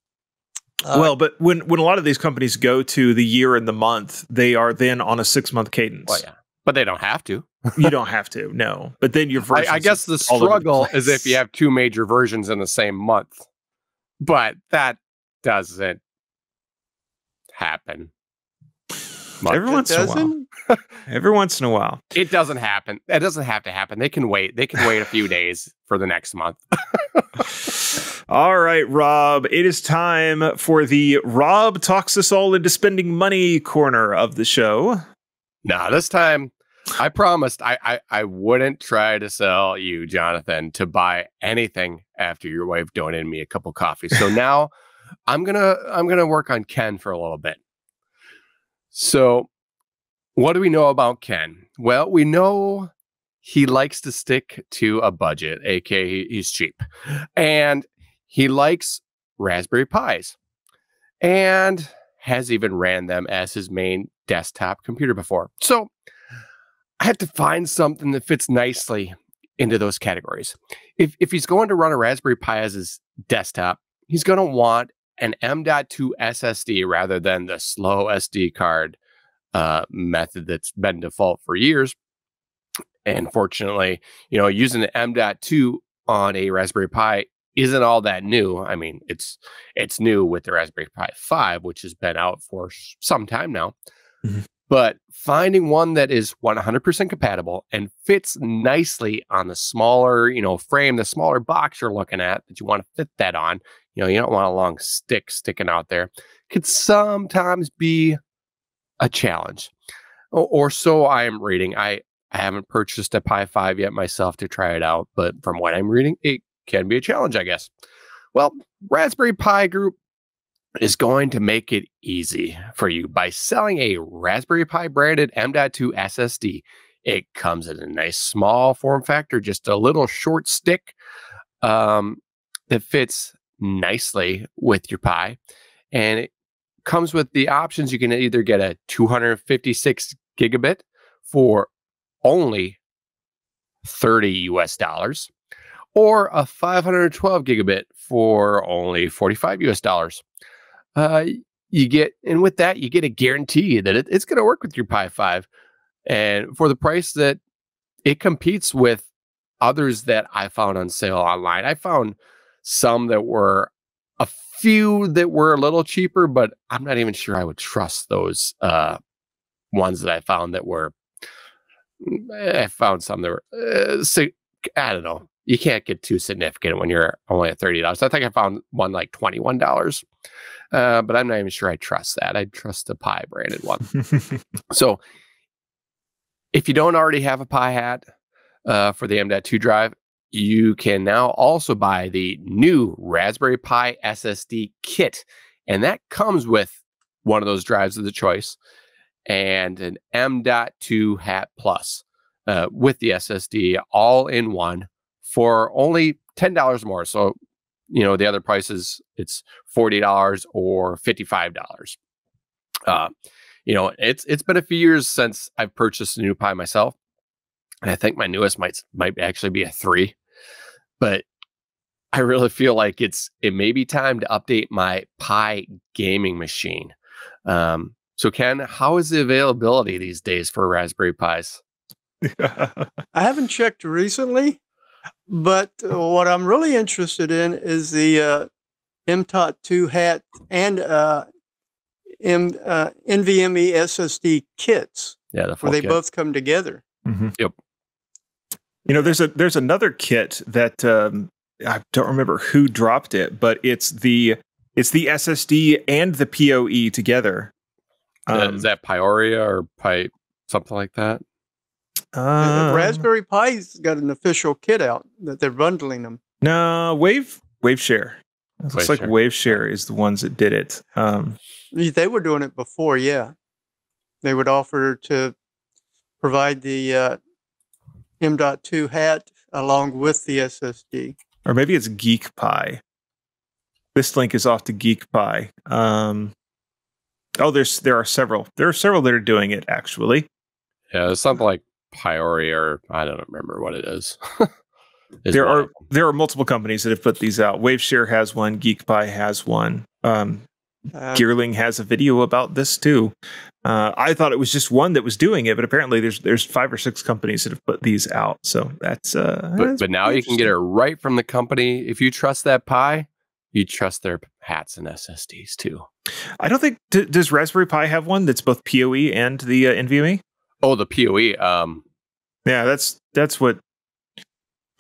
Uh, well, but when when a lot of these companies go to the year and the month, they are then on a six month cadence. Well, yeah, but they don't have to. You don't have to, no. But then your I, version. I guess the all over the struggle is if you have two major versions in the same month, but that doesn't happen. much. Every once in a while. every once in a while. It doesn't happen. It doesn't have to happen. They can wait. They can wait a few days for the next month. All right, Rob, it is time for the Rob talks us all into spending money corner of the show. Now this time, I promised I, I I wouldn't try to sell you, Jonathan, to buy anything after your wife donated me a couple coffees. So now I'm gonna I'm gonna work on Ken for a little bit. So what do we know about Ken? Well, we know he likes to stick to a budget, aka he's cheap, and he likes Raspberry Pis, and has even ran them as his main desktop computer before. So I had to find something that fits nicely into those categories. If if he's going to run a Raspberry Pi as his desktop, he's going to want an M.2 SSD rather than the slow SD card uh, method that's been default for years. And fortunately, you know, using the M.2 on a Raspberry Pi isn't all that new. I mean, it's it's new with the Raspberry Pi 5, which has been out for some time now. Mhm. But finding one that is 100% compatible and fits nicely on the smaller, you know, frame, the smaller box you're looking at that you want to fit that on, you know, you don't want a long stick sticking out there, could sometimes be a challenge. Or, or so I am reading. I I haven't purchased a Pi 5 yet myself to try it out, but from what I'm reading, it can be a challenge, I guess. Well, Raspberry Pi Group is going to make it easy for you by selling a Raspberry Pi branded M.2 SSD. It comes in a nice small form factor, just a little short stick um, that fits nicely with your Pi. And it, comes with the options. You can either get a 256 gigabit for only 30 US dollars or a 512 gigabit for only 45 US dollars. Uh, you get, and with that, you get a guarantee that it, it's going to work with your Pi 5. And for the price that it competes with others that I found on sale online, I found some that were a few that were a little cheaper, but I'm not even sure I would trust those uh, ones that I found that were. I found some that were, uh, I don't know. You can't get too significant when you're only at thirty dollars. I think I found one like twenty one dollars, uh, but I'm not even sure I trust that. I trust the Pi branded one. so, if you don't already have a Pi hat uh, for the M.2 drive, you can now also buy the new Raspberry Pi SSD kit. And that comes with one of those drives of the choice and an M.2 Hat Plus uh, with the SSD all in one for only $10 more. So, you know, the other prices, it's $40 or $55. Uh, you know, it's it's been a few years since I've purchased a new Pi myself. And I think my newest might might actually be a three but I really feel like it's it may be time to update my Pi gaming machine. Um, so Ken, how is the availability these days for Raspberry Pis? I haven't checked recently, but what I'm really interested in is the uh, M.2 hat and uh, M, uh, NVMe SSD kits. Yeah, the where they kit. both come together. Mm-hmm. Yep. You know, there's a there's another kit that um, I don't remember who dropped it, but it's the it's the SSD and the PoE together. Um, is that Pioria or Pi something like that? Um, Raspberry Pi's got an official kit out that they're bundling them. No, Wave WaveShare. It looks like WaveShare is the ones that did it. Um, they were doing it before, yeah. They would offer to provide the uh, M.2 hat along with the SSD. Or maybe it's Geek Pi. This link is off to Geek Pi. Um, oh, there's there are several. There are several that are doing it actually. Yeah, it's something like Priori or I don't remember what it is. there are there are multiple companies that have put these out. WaveShare has one. GeekPi has one. Um, uh, Geerling has a video about this too. Uh, I thought it was just one that was doing it, but apparently there's there's five or six companies that have put these out. So that's uh, but, that's but now you can get it right from the company. If you trust that Pi, you trust their hats and SSDs too. I don't think d- does Raspberry Pi have one that's both PoE and the uh, NVMe. Oh, the PoE. Um, yeah, that's that's what.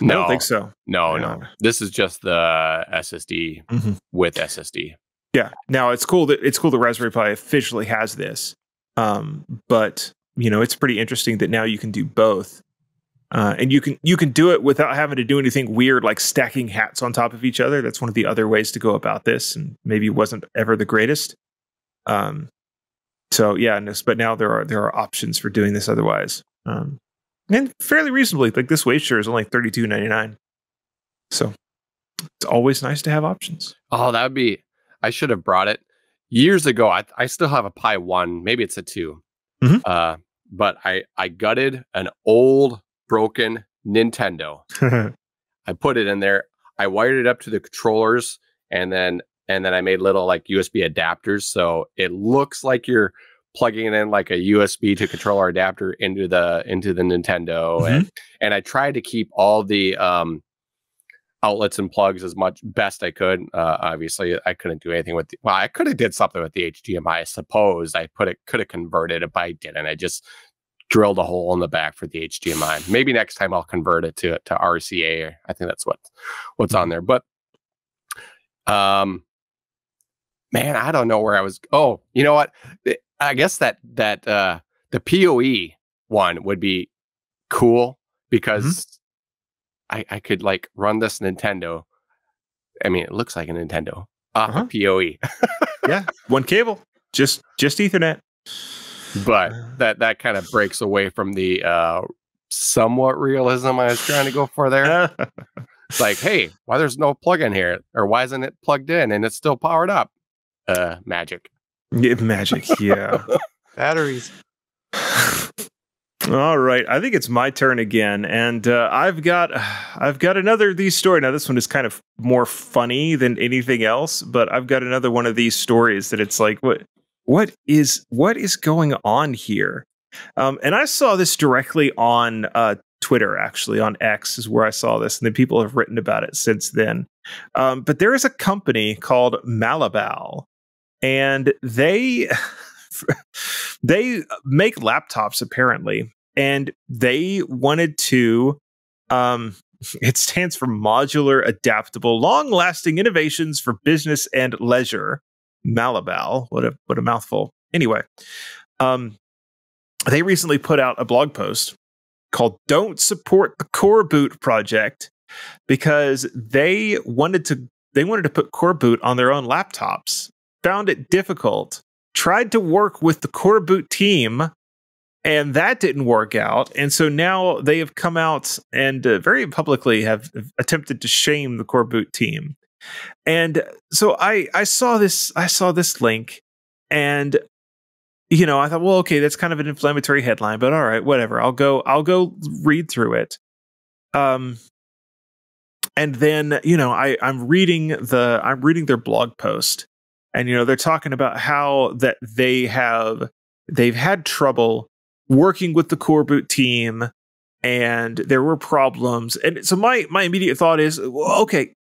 No, I don't think so. No, no. This is just the SSD mm-hmm. with SSD. Yeah. Now it's cool that it's cool that Raspberry Pi officially has this. Um, but you know, it's pretty interesting that now you can do both. Uh, and you can you can do it without having to do anything weird like stacking hats on top of each other. That's one of the other ways to go about this, and maybe wasn't ever the greatest. Um, so yeah, but now there are there are options for doing this otherwise, um, and fairly reasonably. Like this WaveShare is only thirty two ninety nine, so it's always nice to have options. Oh, that would be I should have brought it years ago. I, I still have a Pi One, maybe it's a 2 mm-hmm. uh, but I I gutted an old broken Nintendo. I put it in there. I wired it up to the controllers, and then and then I made little like USB adapters, so it looks like you're plugging it in like a USB to controller adapter into the into the Nintendo, mm-hmm. and and I tried to keep all the um outlets and plugs as much best I could. Uh, obviously, I couldn't do anything with. The, well, I could have did something with the HDMI. I suppose I put it could have converted it, but I didn't. I just drilled a hole in the back for the HDMI. Maybe next time I'll convert it to to RCA. I think that's what what's on there. But um, man, I don't know where I was. Oh, you know what? I guess that that uh the PoE one would be cool because. Mm-hmm I, I could like run this Nintendo. I mean, it looks like a Nintendo off uh-huh. PoE. yeah, one cable, just just Ethernet. But that that kind of breaks away from the uh, somewhat realism I was trying to go for there. it's like, hey, why there's no plug in here, or why isn't it plugged in and it's still powered up? Uh, magic. Yeah, magic, yeah. Batteries. All right, I think it's my turn again, and uh, I've got I've got another these stories. Now this one is kind of more funny than anything else, but I've got another one of these stories that it's like what what is what is going on here? Um, and I saw this directly on uh, Twitter, actually on X is where I saw this, and then people have written about it since then. Um, but there is a company called MALIBAL, and they they make laptops apparently, and they wanted to. Um, it stands for modular, adaptable, long-lasting innovations for business and leisure. MALIBAL, what a what a mouthful. Anyway, um, they recently put out a blog post called "Don't Support the Core Boot Project" because they wanted to they wanted to put Core Boot on their own laptops, found it difficult, tried to work with the Core Boot team, and that didn't work out. And so now they have come out and uh, very publicly have attempted to shame the Core Boot team. And so I I saw this I saw this link and you know, I thought, well, okay, that's kind of an inflammatory headline, but all right, whatever. I'll go I'll go read through it. Um and then, you know, I I'm reading the I'm reading their blog post and you know, they're talking about how that they have they've had trouble working with the core boot team and there were problems. And so my my immediate thought is, well, okay,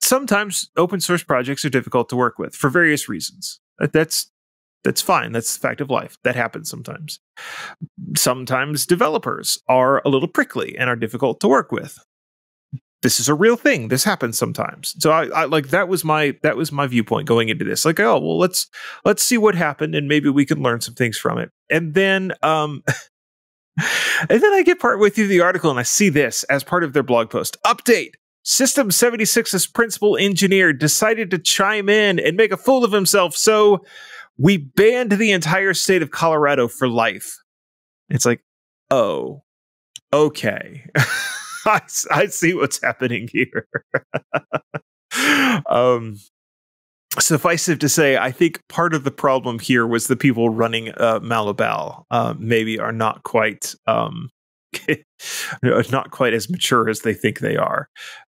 sometimes open source projects are difficult to work with for various reasons. That's that's fine. That's the fact of life. That happens sometimes. Sometimes developers are a little prickly and are difficult to work with. This is a real thing. This happens sometimes. So I, I like that was my that was my viewpoint going into this. Like, oh well, let's let's see what happened and maybe we can learn some things from it. And then um and then I get part way through the article and I see this as part of their blog post. Update. System 76's principal engineer decided to chime in and make a fool of himself, so we banned the entire state of Colorado for life. It's like, oh, okay. I, I see what's happening here. um, suffice it to say, I think part of the problem here was the people running uh, MALIBAL uh, maybe are not quite um, not quite as mature as they think they are.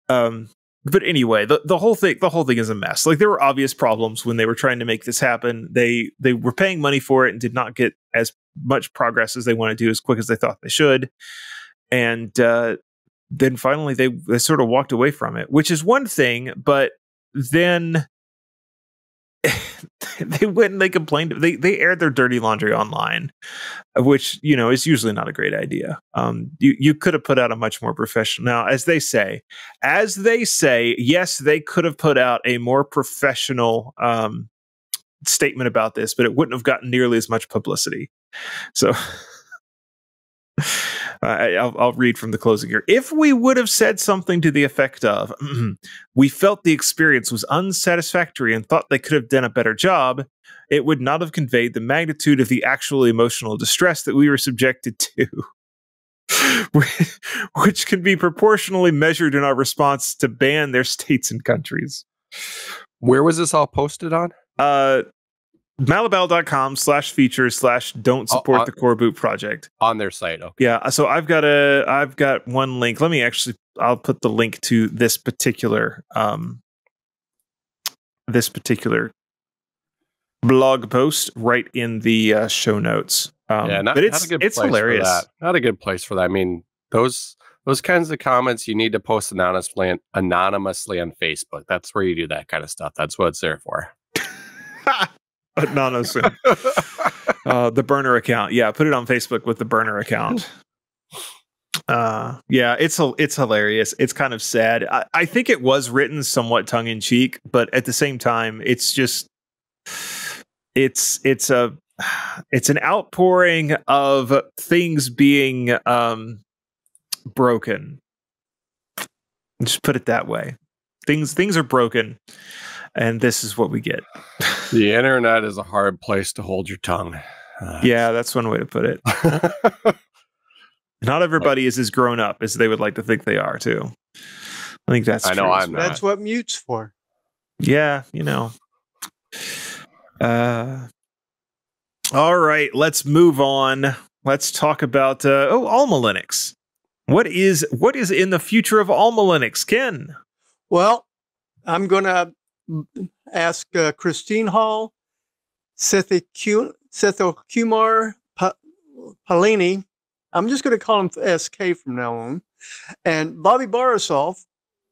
Um, but anyway, the, the whole thing the whole thing is a mess. Like there were obvious problems when they were trying to make this happen. They they were paying money for it and did not get as much progress as they want to do as quick as they thought they should. And uh, then finally they they sort of walked away from it, which is one thing, but then they went and they complained. They they aired their dirty laundry online, which you know is usually not a great idea. Um, you you could have put out a much more professional. Now, as they say, as they say, yes, they could have put out a more professional um, statement about this, but it wouldn't have gotten nearly as much publicity. So. I'll, I'll, read from the closing here. If we would have said something to the effect of, we felt the experience was unsatisfactory and thought they could have done a better job, it would not have conveyed the magnitude of the actual emotional distress that we were subjected to. which can be proportionally measured in our response to ban their states and countries. Where was this all posted on? Uh, malibal.com slash features slash don't oh, support the core boot project. On their site okay. Yeah so i've got a i've got one link. Let me actually i'll put the link to this particular um this particular blog post right in the uh, show notes. Um yeah not, but it's not it's hilarious. Not a good place for that. I mean those those kinds of comments you need to post anonymously anonymously on facebook. That's where you do that kind of stuff. That's what it's there for Anonymous. uh, the burner account. Yeah, put it on Facebook with the burner account. Uh, yeah, it's it's hilarious. It's kind of sad. I, I think it was written somewhat tongue in cheek, but at the same time, it's just it's it's a it's an outpouring of things being um broken. Just put it that way. Things things are broken and this is what we get. the internet is a hard place to hold your tongue. Uh, yeah, that's one way to put it. not everybody is as grown up as they would like to think they are, too. I think that's. I know I'm. That's what mute's for. Yeah, you know. Uh, all right, let's move on. Let's talk about uh, oh Alma Linux. What is what is in the future of Alma Linux, Ken? Well, I'm going to ask uh, Christine Hall, Senthil Kumar Palani. I'm just going to call him SK from now on. And Bobby Borisov.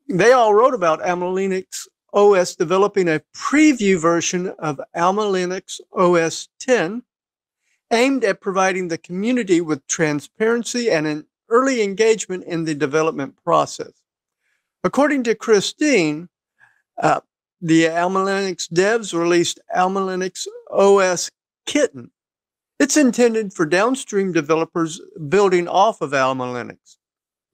They all wrote about Alma Linux OS developing a preview version of Alma Linux OS 10 aimed at providing the community with transparency and an early engagement in the development process. According to Christine, uh, the Alma Linux devs released Alma Linux OS Kitten. It's intended for downstream developers building off of Alma Linux.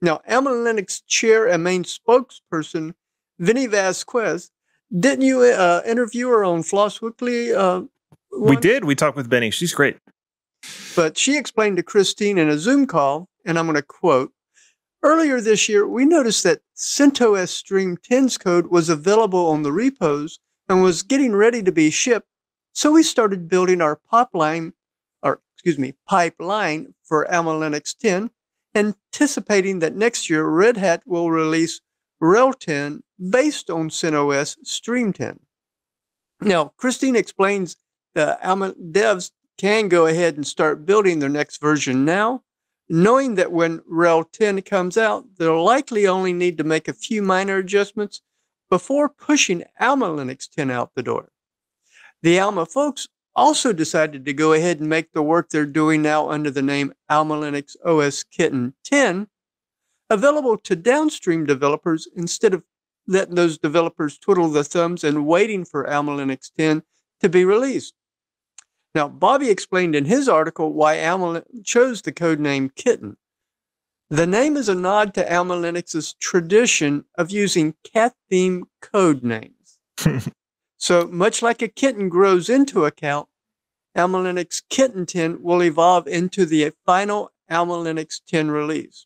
Now, Alma Linux chair and main spokesperson Benny Vasquez, didn't you uh, interview her on Floss Weekly? Uh, we did. We talked with Benny. She's great. But she explained to Christine in a Zoom call, and I'm going to quote Earlier this year, we noticed that CentOS Stream 10's code was available on the repos and was getting ready to be shipped. So we started building our pipeline, or excuse me, pipeline for Alma Linux 10, anticipating that next year Red Hat will release RHEL 10 based on CentOS Stream 10. Now, Christine explains the Alma devs can go ahead and start building their next version now, knowing that when RHEL 10 comes out, they'll likely only need to make a few minor adjustments before pushing Alma Linux 10 out the door. The Alma folks also decided to go ahead and make the work they're doing now under the name Alma Linux OS Kitten 10 available to downstream developers instead of letting those developers twiddle their thumbs and waiting for Alma Linux 10 to be released. Now, Bobby explained in his article why Alma chose the code name Kitten. The name is a nod to Alma Linux's tradition of using cat themed code names. so, much like a kitten grows into a cat, Alma Linux Kitten 10 will evolve into the final Alma Linux 10 release.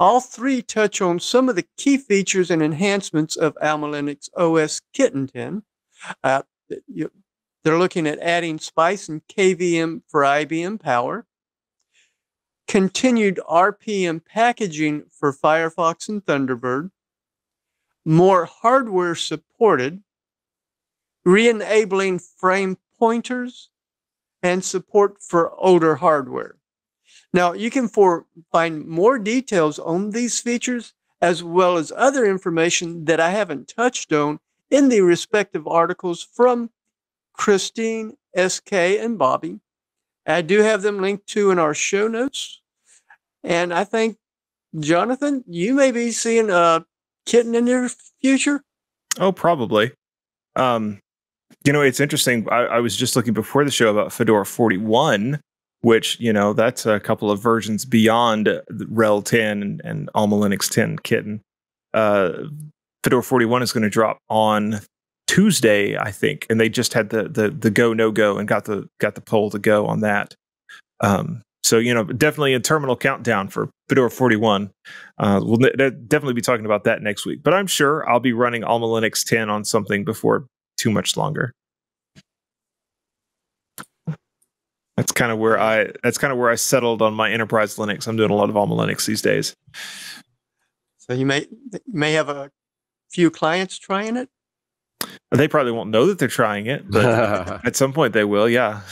All three touch on some of the key features and enhancements of Alma Linux OS Kitten 10. Uh, you, they're looking at adding SPICE and KVM for IBM Power, continued RPM packaging for Firefox and Thunderbird, more hardware supported, re-enabling frame pointers, and support for older hardware. Now, you can for, find more details on these features as well as other information that I haven't touched on in the respective articles from Christine, SK, and Bobby. I do have them linked to in our show notes. And I think, Jonathan, you may be seeing a kitten in your future. Oh, probably. Um, you know, it's interesting. I, I was just looking before the show about Fedora 41, which, you know, that's a couple of versions beyond RHEL 10 and, and Alma Linux 10 kitten. Uh, Fedora 41 is going to drop on Tuesday, I think, and they just had the the the go no go and got the got the poll to go on that. Um, so you know, definitely a terminal countdown for Fedora 41. Uh, we'll definitely be talking about that next week. But I'm sure I'll be running Alma Linux 10 on something before too much longer. That's kind of where I that's kind of where I settled on my enterprise Linux. I'm doing a lot of Alma Linux these days. So you may may have a few clients trying it. They probably won't know that they're trying it, but at some point they will. Yeah.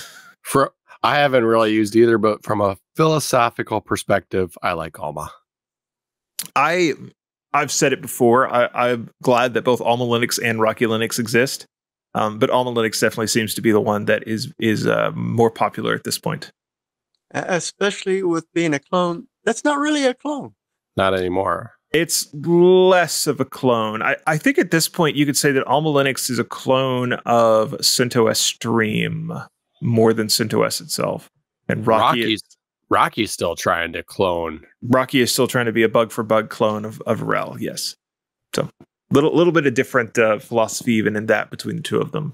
For I haven't really used either, but from a philosophical perspective, I like Alma. I I've said it before. I, am glad that both Alma Linux and Rocky Linux exist, um, but Alma Linux definitely seems to be the one that is is uh, more popular at this point. Especially with being a clone. That's not really a clone. Not anymore. It's less of a clone. I, I think at this point you could say that Alma Linux is a clone of CentOS Stream more than CentOS itself. And Rocky Rocky's, is, Rocky's still trying to clone. Rocky is still trying to be a bug for bug clone of, of RHEL, yes. So little little bit of different uh, philosophy even in that between the two of them.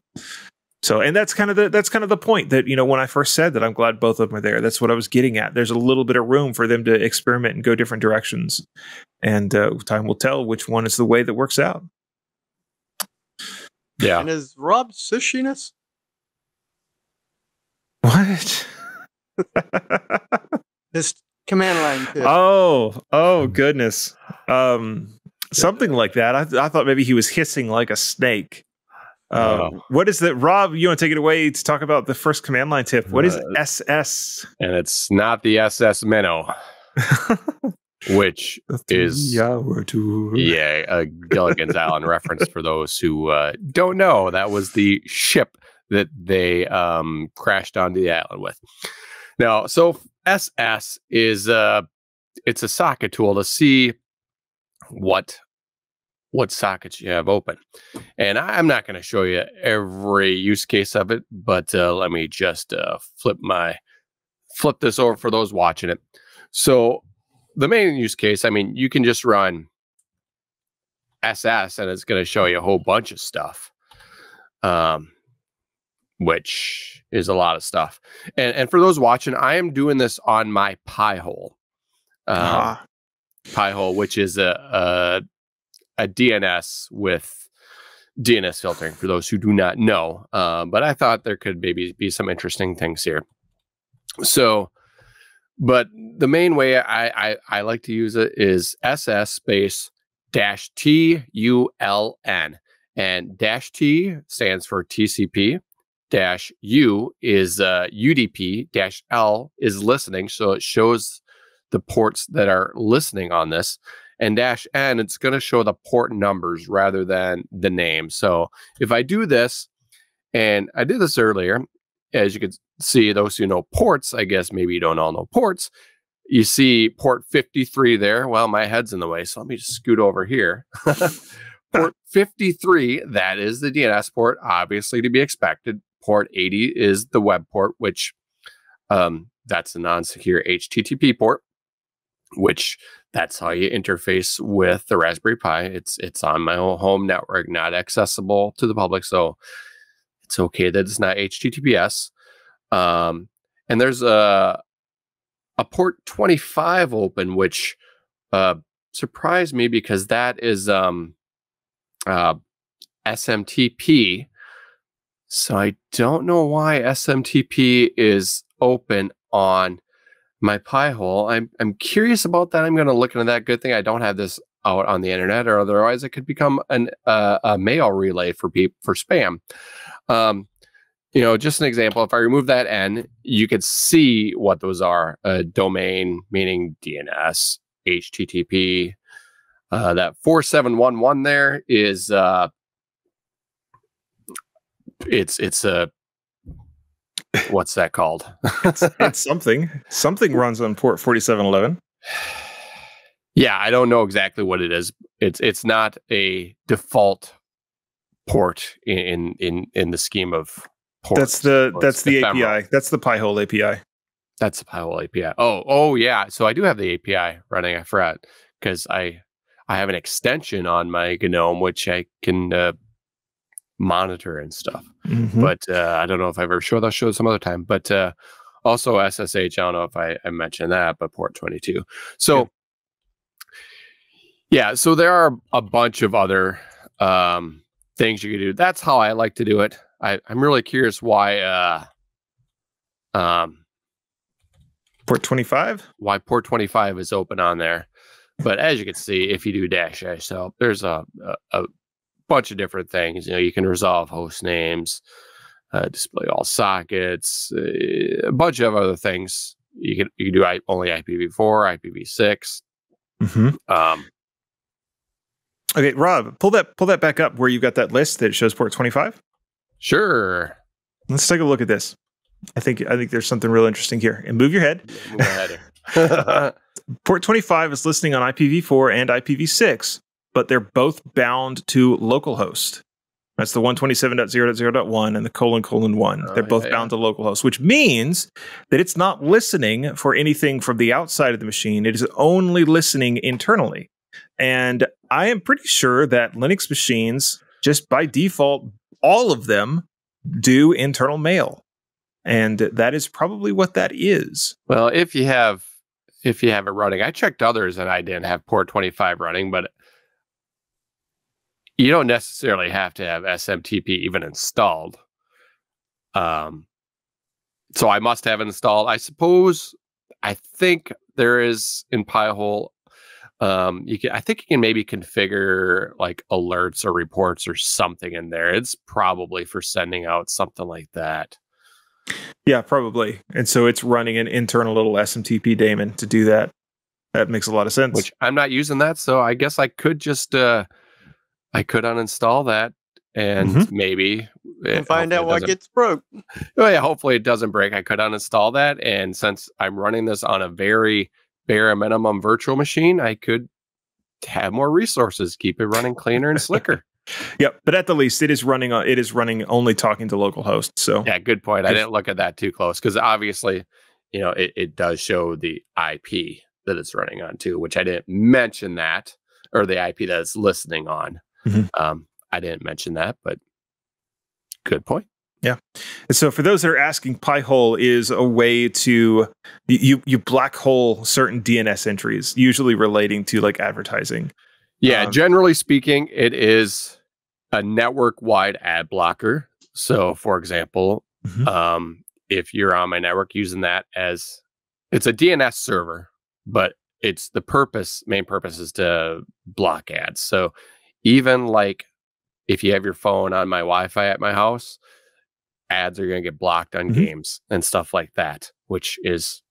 So, and that's kind of the that's kind of the point that you know when I first said that I'm glad both of them are there. That's what I was getting at. There's a little bit of room for them to experiment and go different directions, and uh, time will tell which one is the way that works out. Yeah. And is Rob Sushinas? What? This command line tip. oh, oh goodness. Um, something like that. I, I thought maybe he was hissing like a snake. Uh, Oh. What is that, Rob? You want to take it away to talk about the first command line tip? What is Uh, SS? And it's not the SS Minnow, which is yeah, a Gilligan's Island reference for those who uh, don't know. That was the ship that they um, crashed onto the island with. Now, so SS is uh, it's a socket tool to see what what sockets you have open. And I'm not going to show you every use case of it, but uh, let me just uh, flip my flip this over for those watching it. So the main use case, I mean, you can just run SS and it's going to show you a whole bunch of stuff, um, which is a lot of stuff. And and for those watching, I am doing this on my Pi-hole. Um, Ah, Pi-hole, which is a, a a DNS with DNS filtering. For those who do not know, um, but I thought there could maybe be some interesting things here. So, but the main way I I, I like to use it is SS space dash T U L N, and dash T stands for TCP. Dash U is uh, UDP. Dash L is listening, so it shows the ports that are listening on this and dash n it's going to show the port numbers rather than the name. So if i do this and i did this earlier as you can see those who know ports i guess maybe you don't all know ports you see port 53 there. Well my head's in the way so let me just scoot over here. Port 53 that is the dns port obviously to be expected. Port 80 is the web port which um, that's a non-secure http port which that's how you interface with the Raspberry Pi. It's it's on my own home network, not accessible to the public, so it's okay that it's not HTTPS. Um, and there's a a port 25 open, which uh, surprised me because that is um, uh, SMTP. So I don't know why SMTP is open on my Pi hole. I'm I'm curious about that. I'm going to look into that. Good thing I don't have this out on the internet, or otherwise it could become an uh, a mail relay for people for spam. Um, you know, just an example. If I remove that N, you could see what those are. A domain meaning DNS, HTTP. Uh, that four seven one one there is uh, it's it's a what's that called? it's something. Something runs on port 4711. Yeah, I don't know exactly what it is. It's it's not a default port in in in, in the scheme of ports. That's the So that's the ephemeral. API. That's the Pi-hole API. That's the Pi-hole API. Oh, oh yeah. So I do have the API running. I forgot because I I have an extension on my GNOME which I can uh, monitor and stuff. Mhm. But uh, I don't know if I ever showed that show some other time. But uh, also SSH. I don't know if I, I mentioned that, but port twenty two. So yeah, so there are a bunch of other um, things you can do. That's how I like to do it. I, I'm really curious why uh, um, port 25. why port 25 is open on there. But as you can see, if you do dash a, so there's a, a, a bunch of different things. You know, you can resolve host names, uh, display all sockets, uh, a bunch of other things. You can you can do I, only IPv4, IPv6. Mm-hmm. Um, Okay, Rob, pull that pull that back up where you got that list that shows port 25. sure. Let's take a look at this. I think I think there's something real interesting here. And move your head. Move here. Port 25 is listening on IPv4 and IPv6, but they're both bound to localhost. That's the 127.0.0.1 and the colon colon 1. Oh, they're both yeah, bound to localhost, which means that it's not listening for anything from the outside of the machine. It is only listening internally. And I am pretty sure that Linux machines, just by default, all of them do internal mail. And that is probably what that is. well, if you have if you have it running, I checked others and I didn't have port 25 running, but you don't necessarily have to have SMTP even installed. Um, so I must have installed. I suppose. I think there is in Pi-hole. Um, you can. I think you can maybe configure like alerts or reports or something in there. It's probably for sending out something like that. Yeah, probably. And so it's running an internal little SMTP daemon to do that. That makes a lot of sense. Which I'm not using that, so I guess I could just uh I could uninstall that and Mhm. maybe and find out what gets broke. Oh yeah, hopefully it doesn't break. I could uninstall that, and since I'm running this on a very bare minimum virtual machine, I could have more resources, keep it running cleaner and slicker. Yep, but at the least, it is running. On, it is running only talking to local hosts. So yeah, good point. I didn't look at that too close because obviously, you know, it, it does show the IP that it's running on too, which I didn't mention that, or the IP that it's listening on. Mhm. Um, I didn't mention that, but good point. Yeah. And so for those that are asking, Pi-hole is a way to you you black hole certain DNS entries, usually relating to like advertising. Yeah, Um, generally speaking, it is a network wide ad blocker. So, for example, Mhm. um, if you're on my network using that as it's a DNS server, but it's the purpose, main purpose is to block ads. So, even like if you have your phone on my Wi Fi at my house, ads are going to get blocked on Mhm. games and stuff like that, which is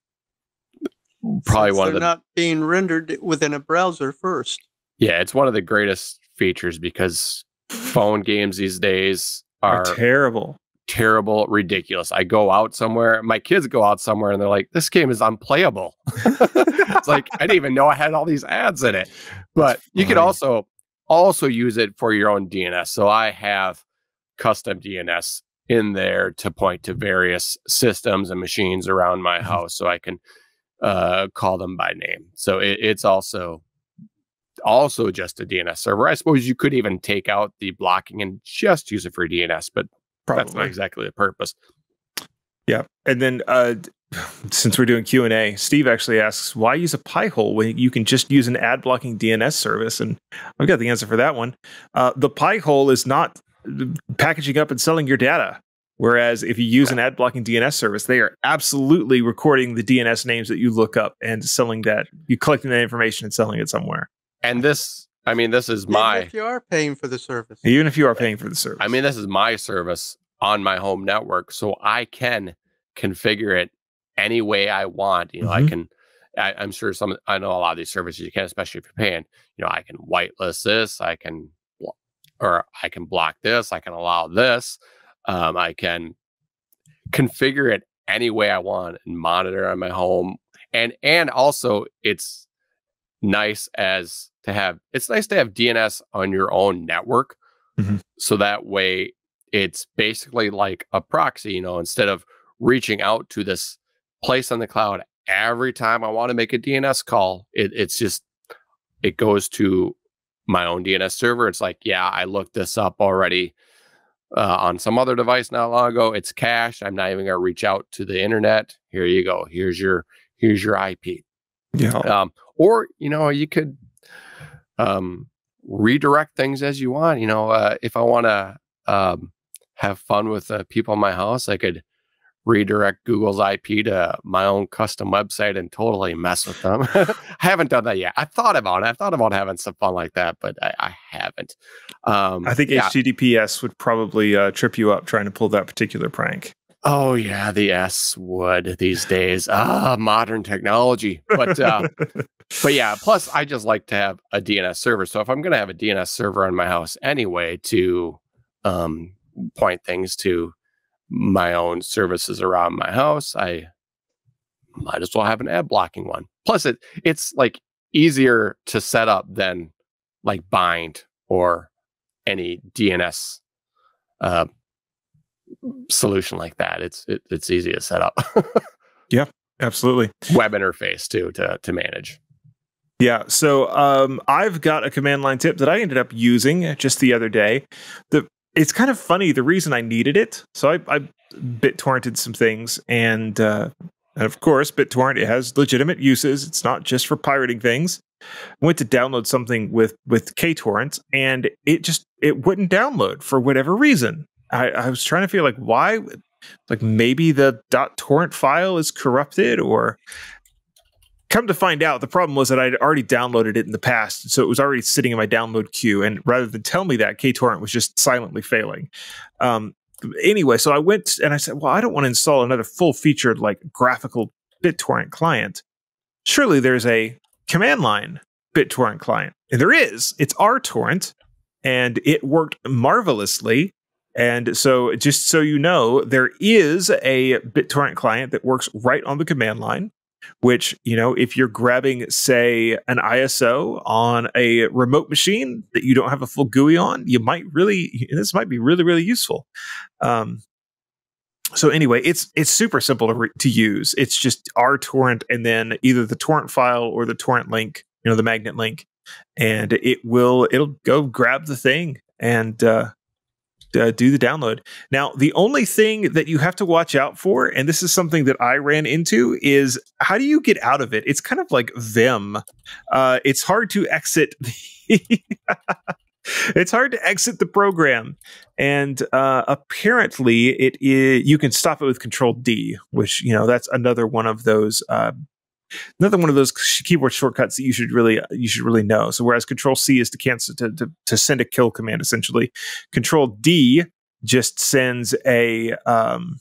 probably Since one of they're the not being rendered within a browser first. Yeah, it's one of the greatest features because phone games these days Are are terrible. terrible, ridiculous. I go out somewhere, my kids go out somewhere and they're like, this game is unplayable. it's like I didn't even know I had all these ads in it. But you could also also use it for your own DNS. So I have custom DNS in there to point to various systems and machines around my Mhm. house so I can uh, call them by name. So it, it's also also just a DNS server. I suppose you could even take out the blocking and just use it for DNS, but that's not exactly the purpose. Yeah, and then uh, since we're doing Q and A, Steve actually asks, "Why use a Pi-hole when you can just use an ad blocking DNS service?" And I've got the answer for that one. Uh, the Pi-hole is not packaging up and selling your data. Whereas if you use an ad blocking DNS service, they are absolutely recording the DNS names that you look up and selling that. You collecting that information and selling it somewhere, And this, I mean, this is Even my if you are paying for the service. even if you are paying for the service. I mean, this is my service on my home network, so I can configure it any way I want. You know, I Mhm. can. I, I'm sure some. I know a lot of these services you can, especially if you're paying. You know, I can whitelist this. I can, or I can block this. I can allow this. Um, I can configure it any way I want and monitor on my home. And and also, it's nice as to have. It's nice to have DNS on your own network, Mhm. so that way it's basically like a proxy. You know, instead of reaching out to this place on the cloud every time I want to make a DNS call, it, it's just it goes to my own DNS server. It's like, yeah, I looked this up already uh, on some other device not long ago. It's cached. I'm not even going to reach out to the internet. Here you go. Here's your here's your IP. yeah, Um, or you know, you could um, redirect things as you want. You know, uh, if I want to um, have fun with uh, people in my house, I could redirect Google's IP to my own custom website and totally mess with them. I haven't done that yet. I thought about it. I thought about having some fun like that, but I, I haven't. Um, I think yeah. HTTPS would probably uh, trip you up trying to pull that particular prank. Oh yeah, the S would these days. Ah, modern technology. But uh, but yeah, plus I just like to have a DNS server. So if I'm going to have a DNS server on my house anyway to um, point things to my own services around my house, I might as well have an ad blocking one. Plus, it it's like easier to set up than like bind or any DNS uh, solution like that. It's it, it's easy to set up. Yeah, absolutely. Web interface too to to manage. Yeah. So um, I've got a command line tip that I ended up using just the other day. The it's kind of funny the reason I needed it. So I, I BitTorrented some things, and, uh, and of course, BitTorrent it has legitimate uses. It's not just for pirating things. I went to download something with with KTorrent, and it just it wouldn't download for whatever reason. I, I was trying to feel like why like maybe the .torrent file is corrupted or come to find out the problem was that I'd already downloaded it in the past so it was already sitting in my download queue and rather than tell me that KTorrent was just silently failing. Um, anyway so I went and I said well I don't want to install another full featured like graphical BitTorrent client. Surely there's a command line BitTorrent client. And there is. It's rtorrent and it worked marvelously. And so, just so you know, there is a BitTorrent client that works right on the command line. Which, you know, if you're grabbing, say, an ISO on a remote machine that you don't have a full GUI on, you might really, this might be really, really useful. Um, so anyway, it's it's super simple to re- to use. It's just rtorrent and then either the torrent file or the torrent link, you know, the magnet link, and it will it'll go grab the thing and uh, uh, do the download. Now, the only thing that you have to watch out for, and this is something that I ran into, is how do you get out of it? It's kind of like Vim. Uh, it's hard to exit. The it's hard to exit the program, and uh, apparently, it is. You can stop it with Control D, which you know that's another one of those uh, another one of those keyboard shortcuts that you should really you should really know. So whereas Control C is to cancel to, to, to send a kill command essentially, Control D just sends a um,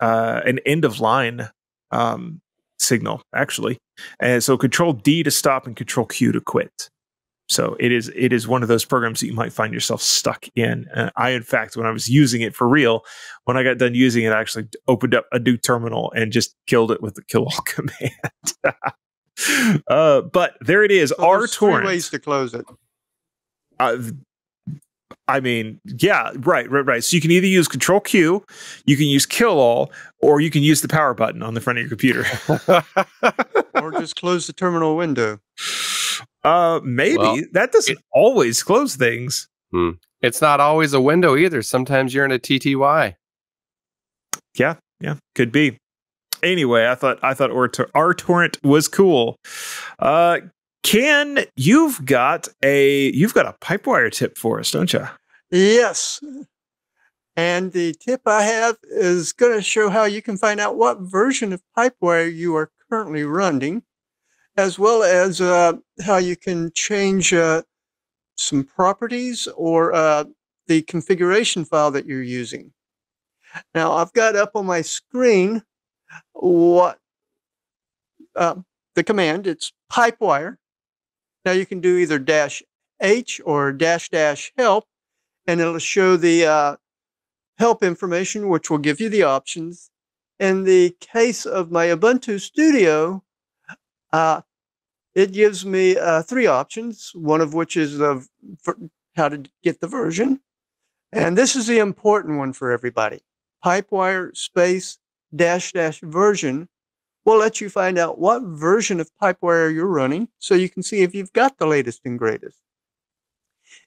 uh, an end of line um, signal actually, and so Control D to stop and Control Q to quit. So it is it is one of those programs that you might find yourself stuck in. Uh, I, in fact, when I was using it for real, when I got done using it, I actually opened up a new terminal and just killed it with the kill all command. uh, but there it is. So rtorrent. ways to close it. Uh, I mean, yeah, right, right, right. So you can either use Control Q, you can use Kill All, or you can use the power button on the front of your computer, or just close the terminal window. Uh, maybe well, that doesn't it, always close things. Hmm. It's not always a window either. Sometimes you're in a TTY. Yeah, yeah, could be. Anyway, I thought I thought rtorrent was cool. Uh, Ken, you've got a you've got a pipewire tip for us, don't you? Yes. And the tip I have is going to show how you can find out what version of Pipewire you are currently running as well as uh, how you can change uh, some properties or uh, the configuration file that you're using. Now, I've got up on my screen what uh, the command. It's pipewire. Now you can do either dash H or dash dash help, and it'll show the uh, help information, which will give you the options. In the case of my Ubuntu Studio, uh, it gives me uh, three options, one of which is of how to get the version. And this is the important one for everybody. Pipewire space dash dash version will let you find out what version of Pipewire you're running so you can see if you've got the latest and greatest.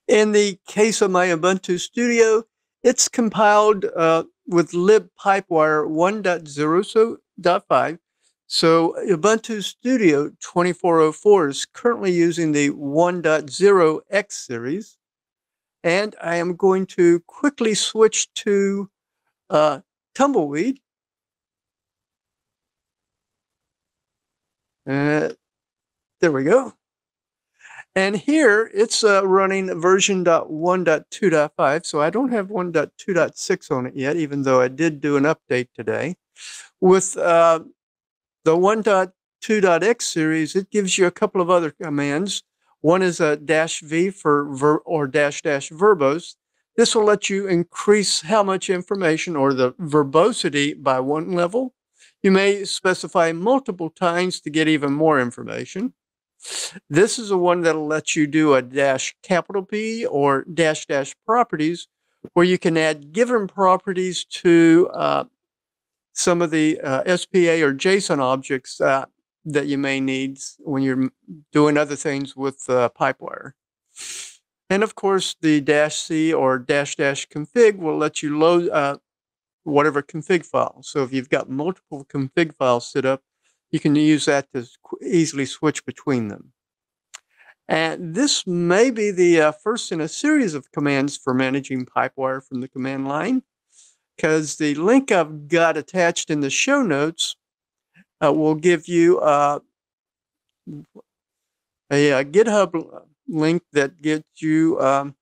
In the case of my Ubuntu Studio, it's compiled uh, with libpipewire 1.0.5 so Ubuntu Studio 2404 is currently using the 1.0x series. And I am going to quickly switch to uh, Tumbleweed. Uh, there we go. And here it's uh, running version 1.2.5. So I don't have 1.2.6 on it yet, even though I did do an update today. With uh, the 1.2.x series, it gives you a couple of other commands. One is a dash V for ver or dash dash verbose. This will let you increase how much information or the verbosity by one level. You may specify multiple times to get even more information. This is the one that'll let you do a dash capital P or dash dash properties, where you can add given properties to uh, some of the uh, SPA or JSON objects uh, that you may need when you're doing other things with uh, Pipewire. And of course, the dash C or dash dash config will let you load uh, whatever config file. So if you've got multiple config files set up, you can use that to easily switch between them. And this may be the uh, first in a series of commands for managing Pipewire from the command line. Because the link I've got attached in the show notes uh, will give you uh, a, a, GitHub link that gets you um,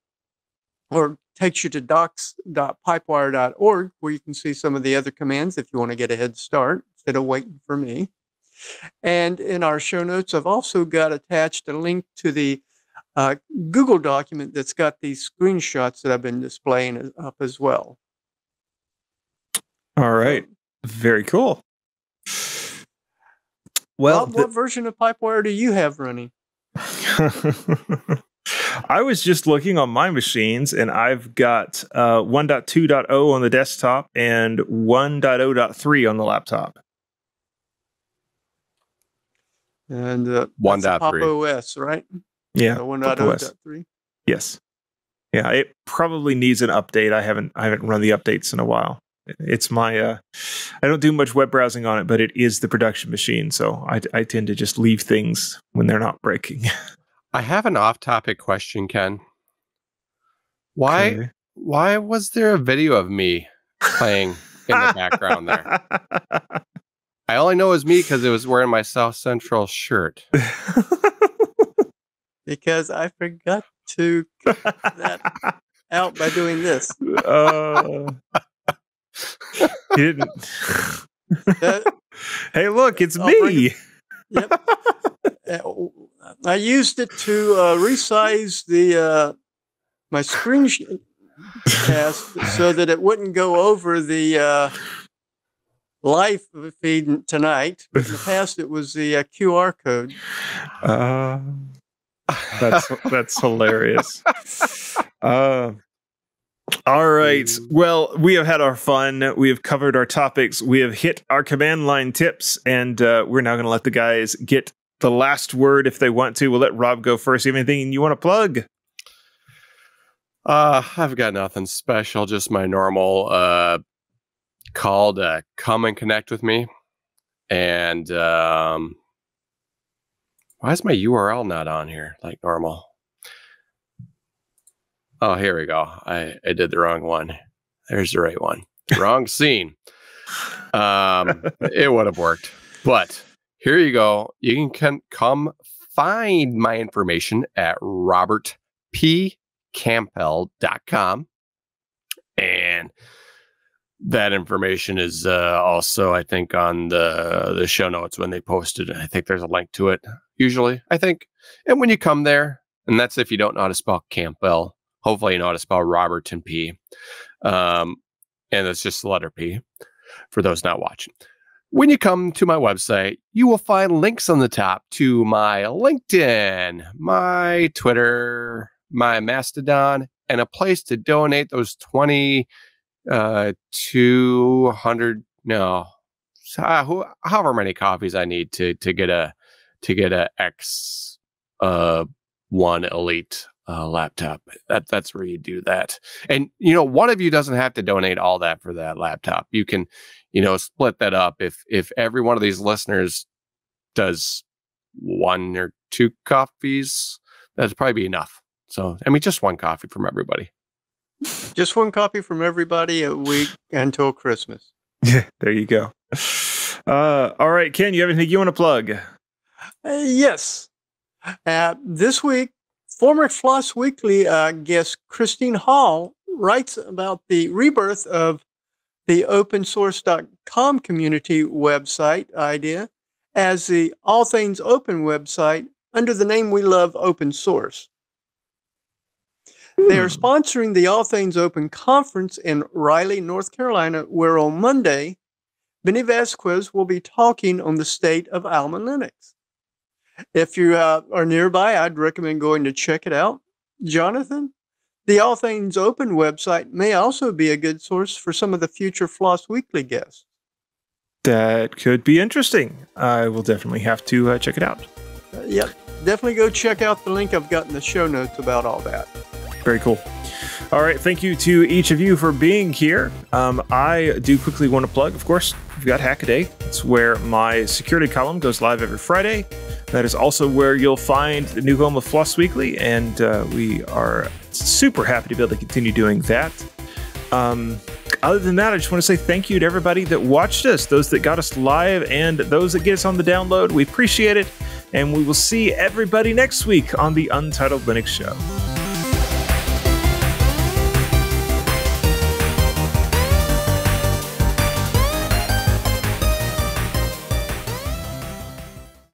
or takes you to docs.pipewire.org where you can see some of the other commands if you want to get a head start instead of waiting for me. And in our show notes, I've also got attached a link to the uh, Google document that's got these screenshots that I've been displaying up as well. All right. Very cool. Well, Bob, what version of Pipewire do you have running? I was just looking on my machines and I've got uh, 1.2.0 on the desktop and 1.0.3 on the laptop. And uh, 1.3 Pop OS, right? Yeah. So 1.0.3. Yes. Yeah, it probably needs an update. I haven't I haven't run the updates in a while. It's my uh I don't do much web browsing on it, but it is the production machine, so I I tend to just leave things when they're not breaking. I have an off-topic question, Ken. Why okay. why was there a video of me playing in the background there? I only know it was me because it was wearing my South Central shirt. because I forgot to cut that out by doing this. Uh, didn't. That, hey, look, it's I'll me. It. Yep. Uh, I used it to uh, resize the uh, my screen cast so that it wouldn't go over the uh, live feed tonight. But in the past, it was the uh, QR code. Uh, that's that's hilarious. Uh, all right. Well, we have had our fun. We have covered our topics. We have hit our command line tips, and uh, we're now going to let the guys get the last word if they want to. We'll let Rob go first. You have anything you want to plug? Uh, I've got nothing special. Just my normal uh, call to come and connect with me. And um, why is my URL not on here like normal? Oh, here we go. I, I did the wrong one. There's the right one. Wrong scene. Um, it would have worked. But here you go. You can come find my information at robertpcampbell.com. And that information is uh, also, I think, on the the show notes when they posted. I think there's a link to it usually. I think, and when you come there, and that's if you don't know how to spell Campbell. Hopefully, you know how to spell Robert and P. Um, and it's just the letter P for those not watching. When you come to my website, you will find links on the top to my LinkedIn, my Twitter, my Mastodon, and a place to donate those 20 uh 200 no uh, however many coffees i need to to get a to get a x uh one elite uh, laptop that that's where you do that and you know one of you doesn't have to donate all that for that laptop you can you know split that up if if every one of these listeners does one or two coffees that'd probably be enough so i mean just one coffee from everybody just one copy from everybody a week until Christmas. Yeah, there you go. Uh, all right, Ken, you have anything you want to plug? Uh, yes. Uh, this week, former Floss Weekly uh, guest Christine Hall writes about the rebirth of the opensource.com community website idea as the All Things Open website under the name we love, Open Source. They are hmm. sponsoring the All Things Open conference in Raleigh, North Carolina, where on Monday, Benny Vasquez will be talking on the state of Alma Linux. If you uh, are nearby, I'd recommend going to check it out. Jonathan, the All Things Open website may also be a good source for some of the future Floss Weekly guests. That could be interesting. I will definitely have to uh, check it out. Uh, yep, definitely go check out the link I've got in the show notes about all that. Very cool. All right. Thank you to each of you for being here. Um, I do quickly want to plug, of course, we've got Hackaday. It's where my security column goes live every Friday. That is also where you'll find the new home of Floss Weekly, and uh, we are super happy to be able to continue doing that. Um, other than that, I just want to say thank you to everybody that watched us, those that got us live, and those that get us on the download. We appreciate it. And we will see everybody next week on the Untitled Linux Show.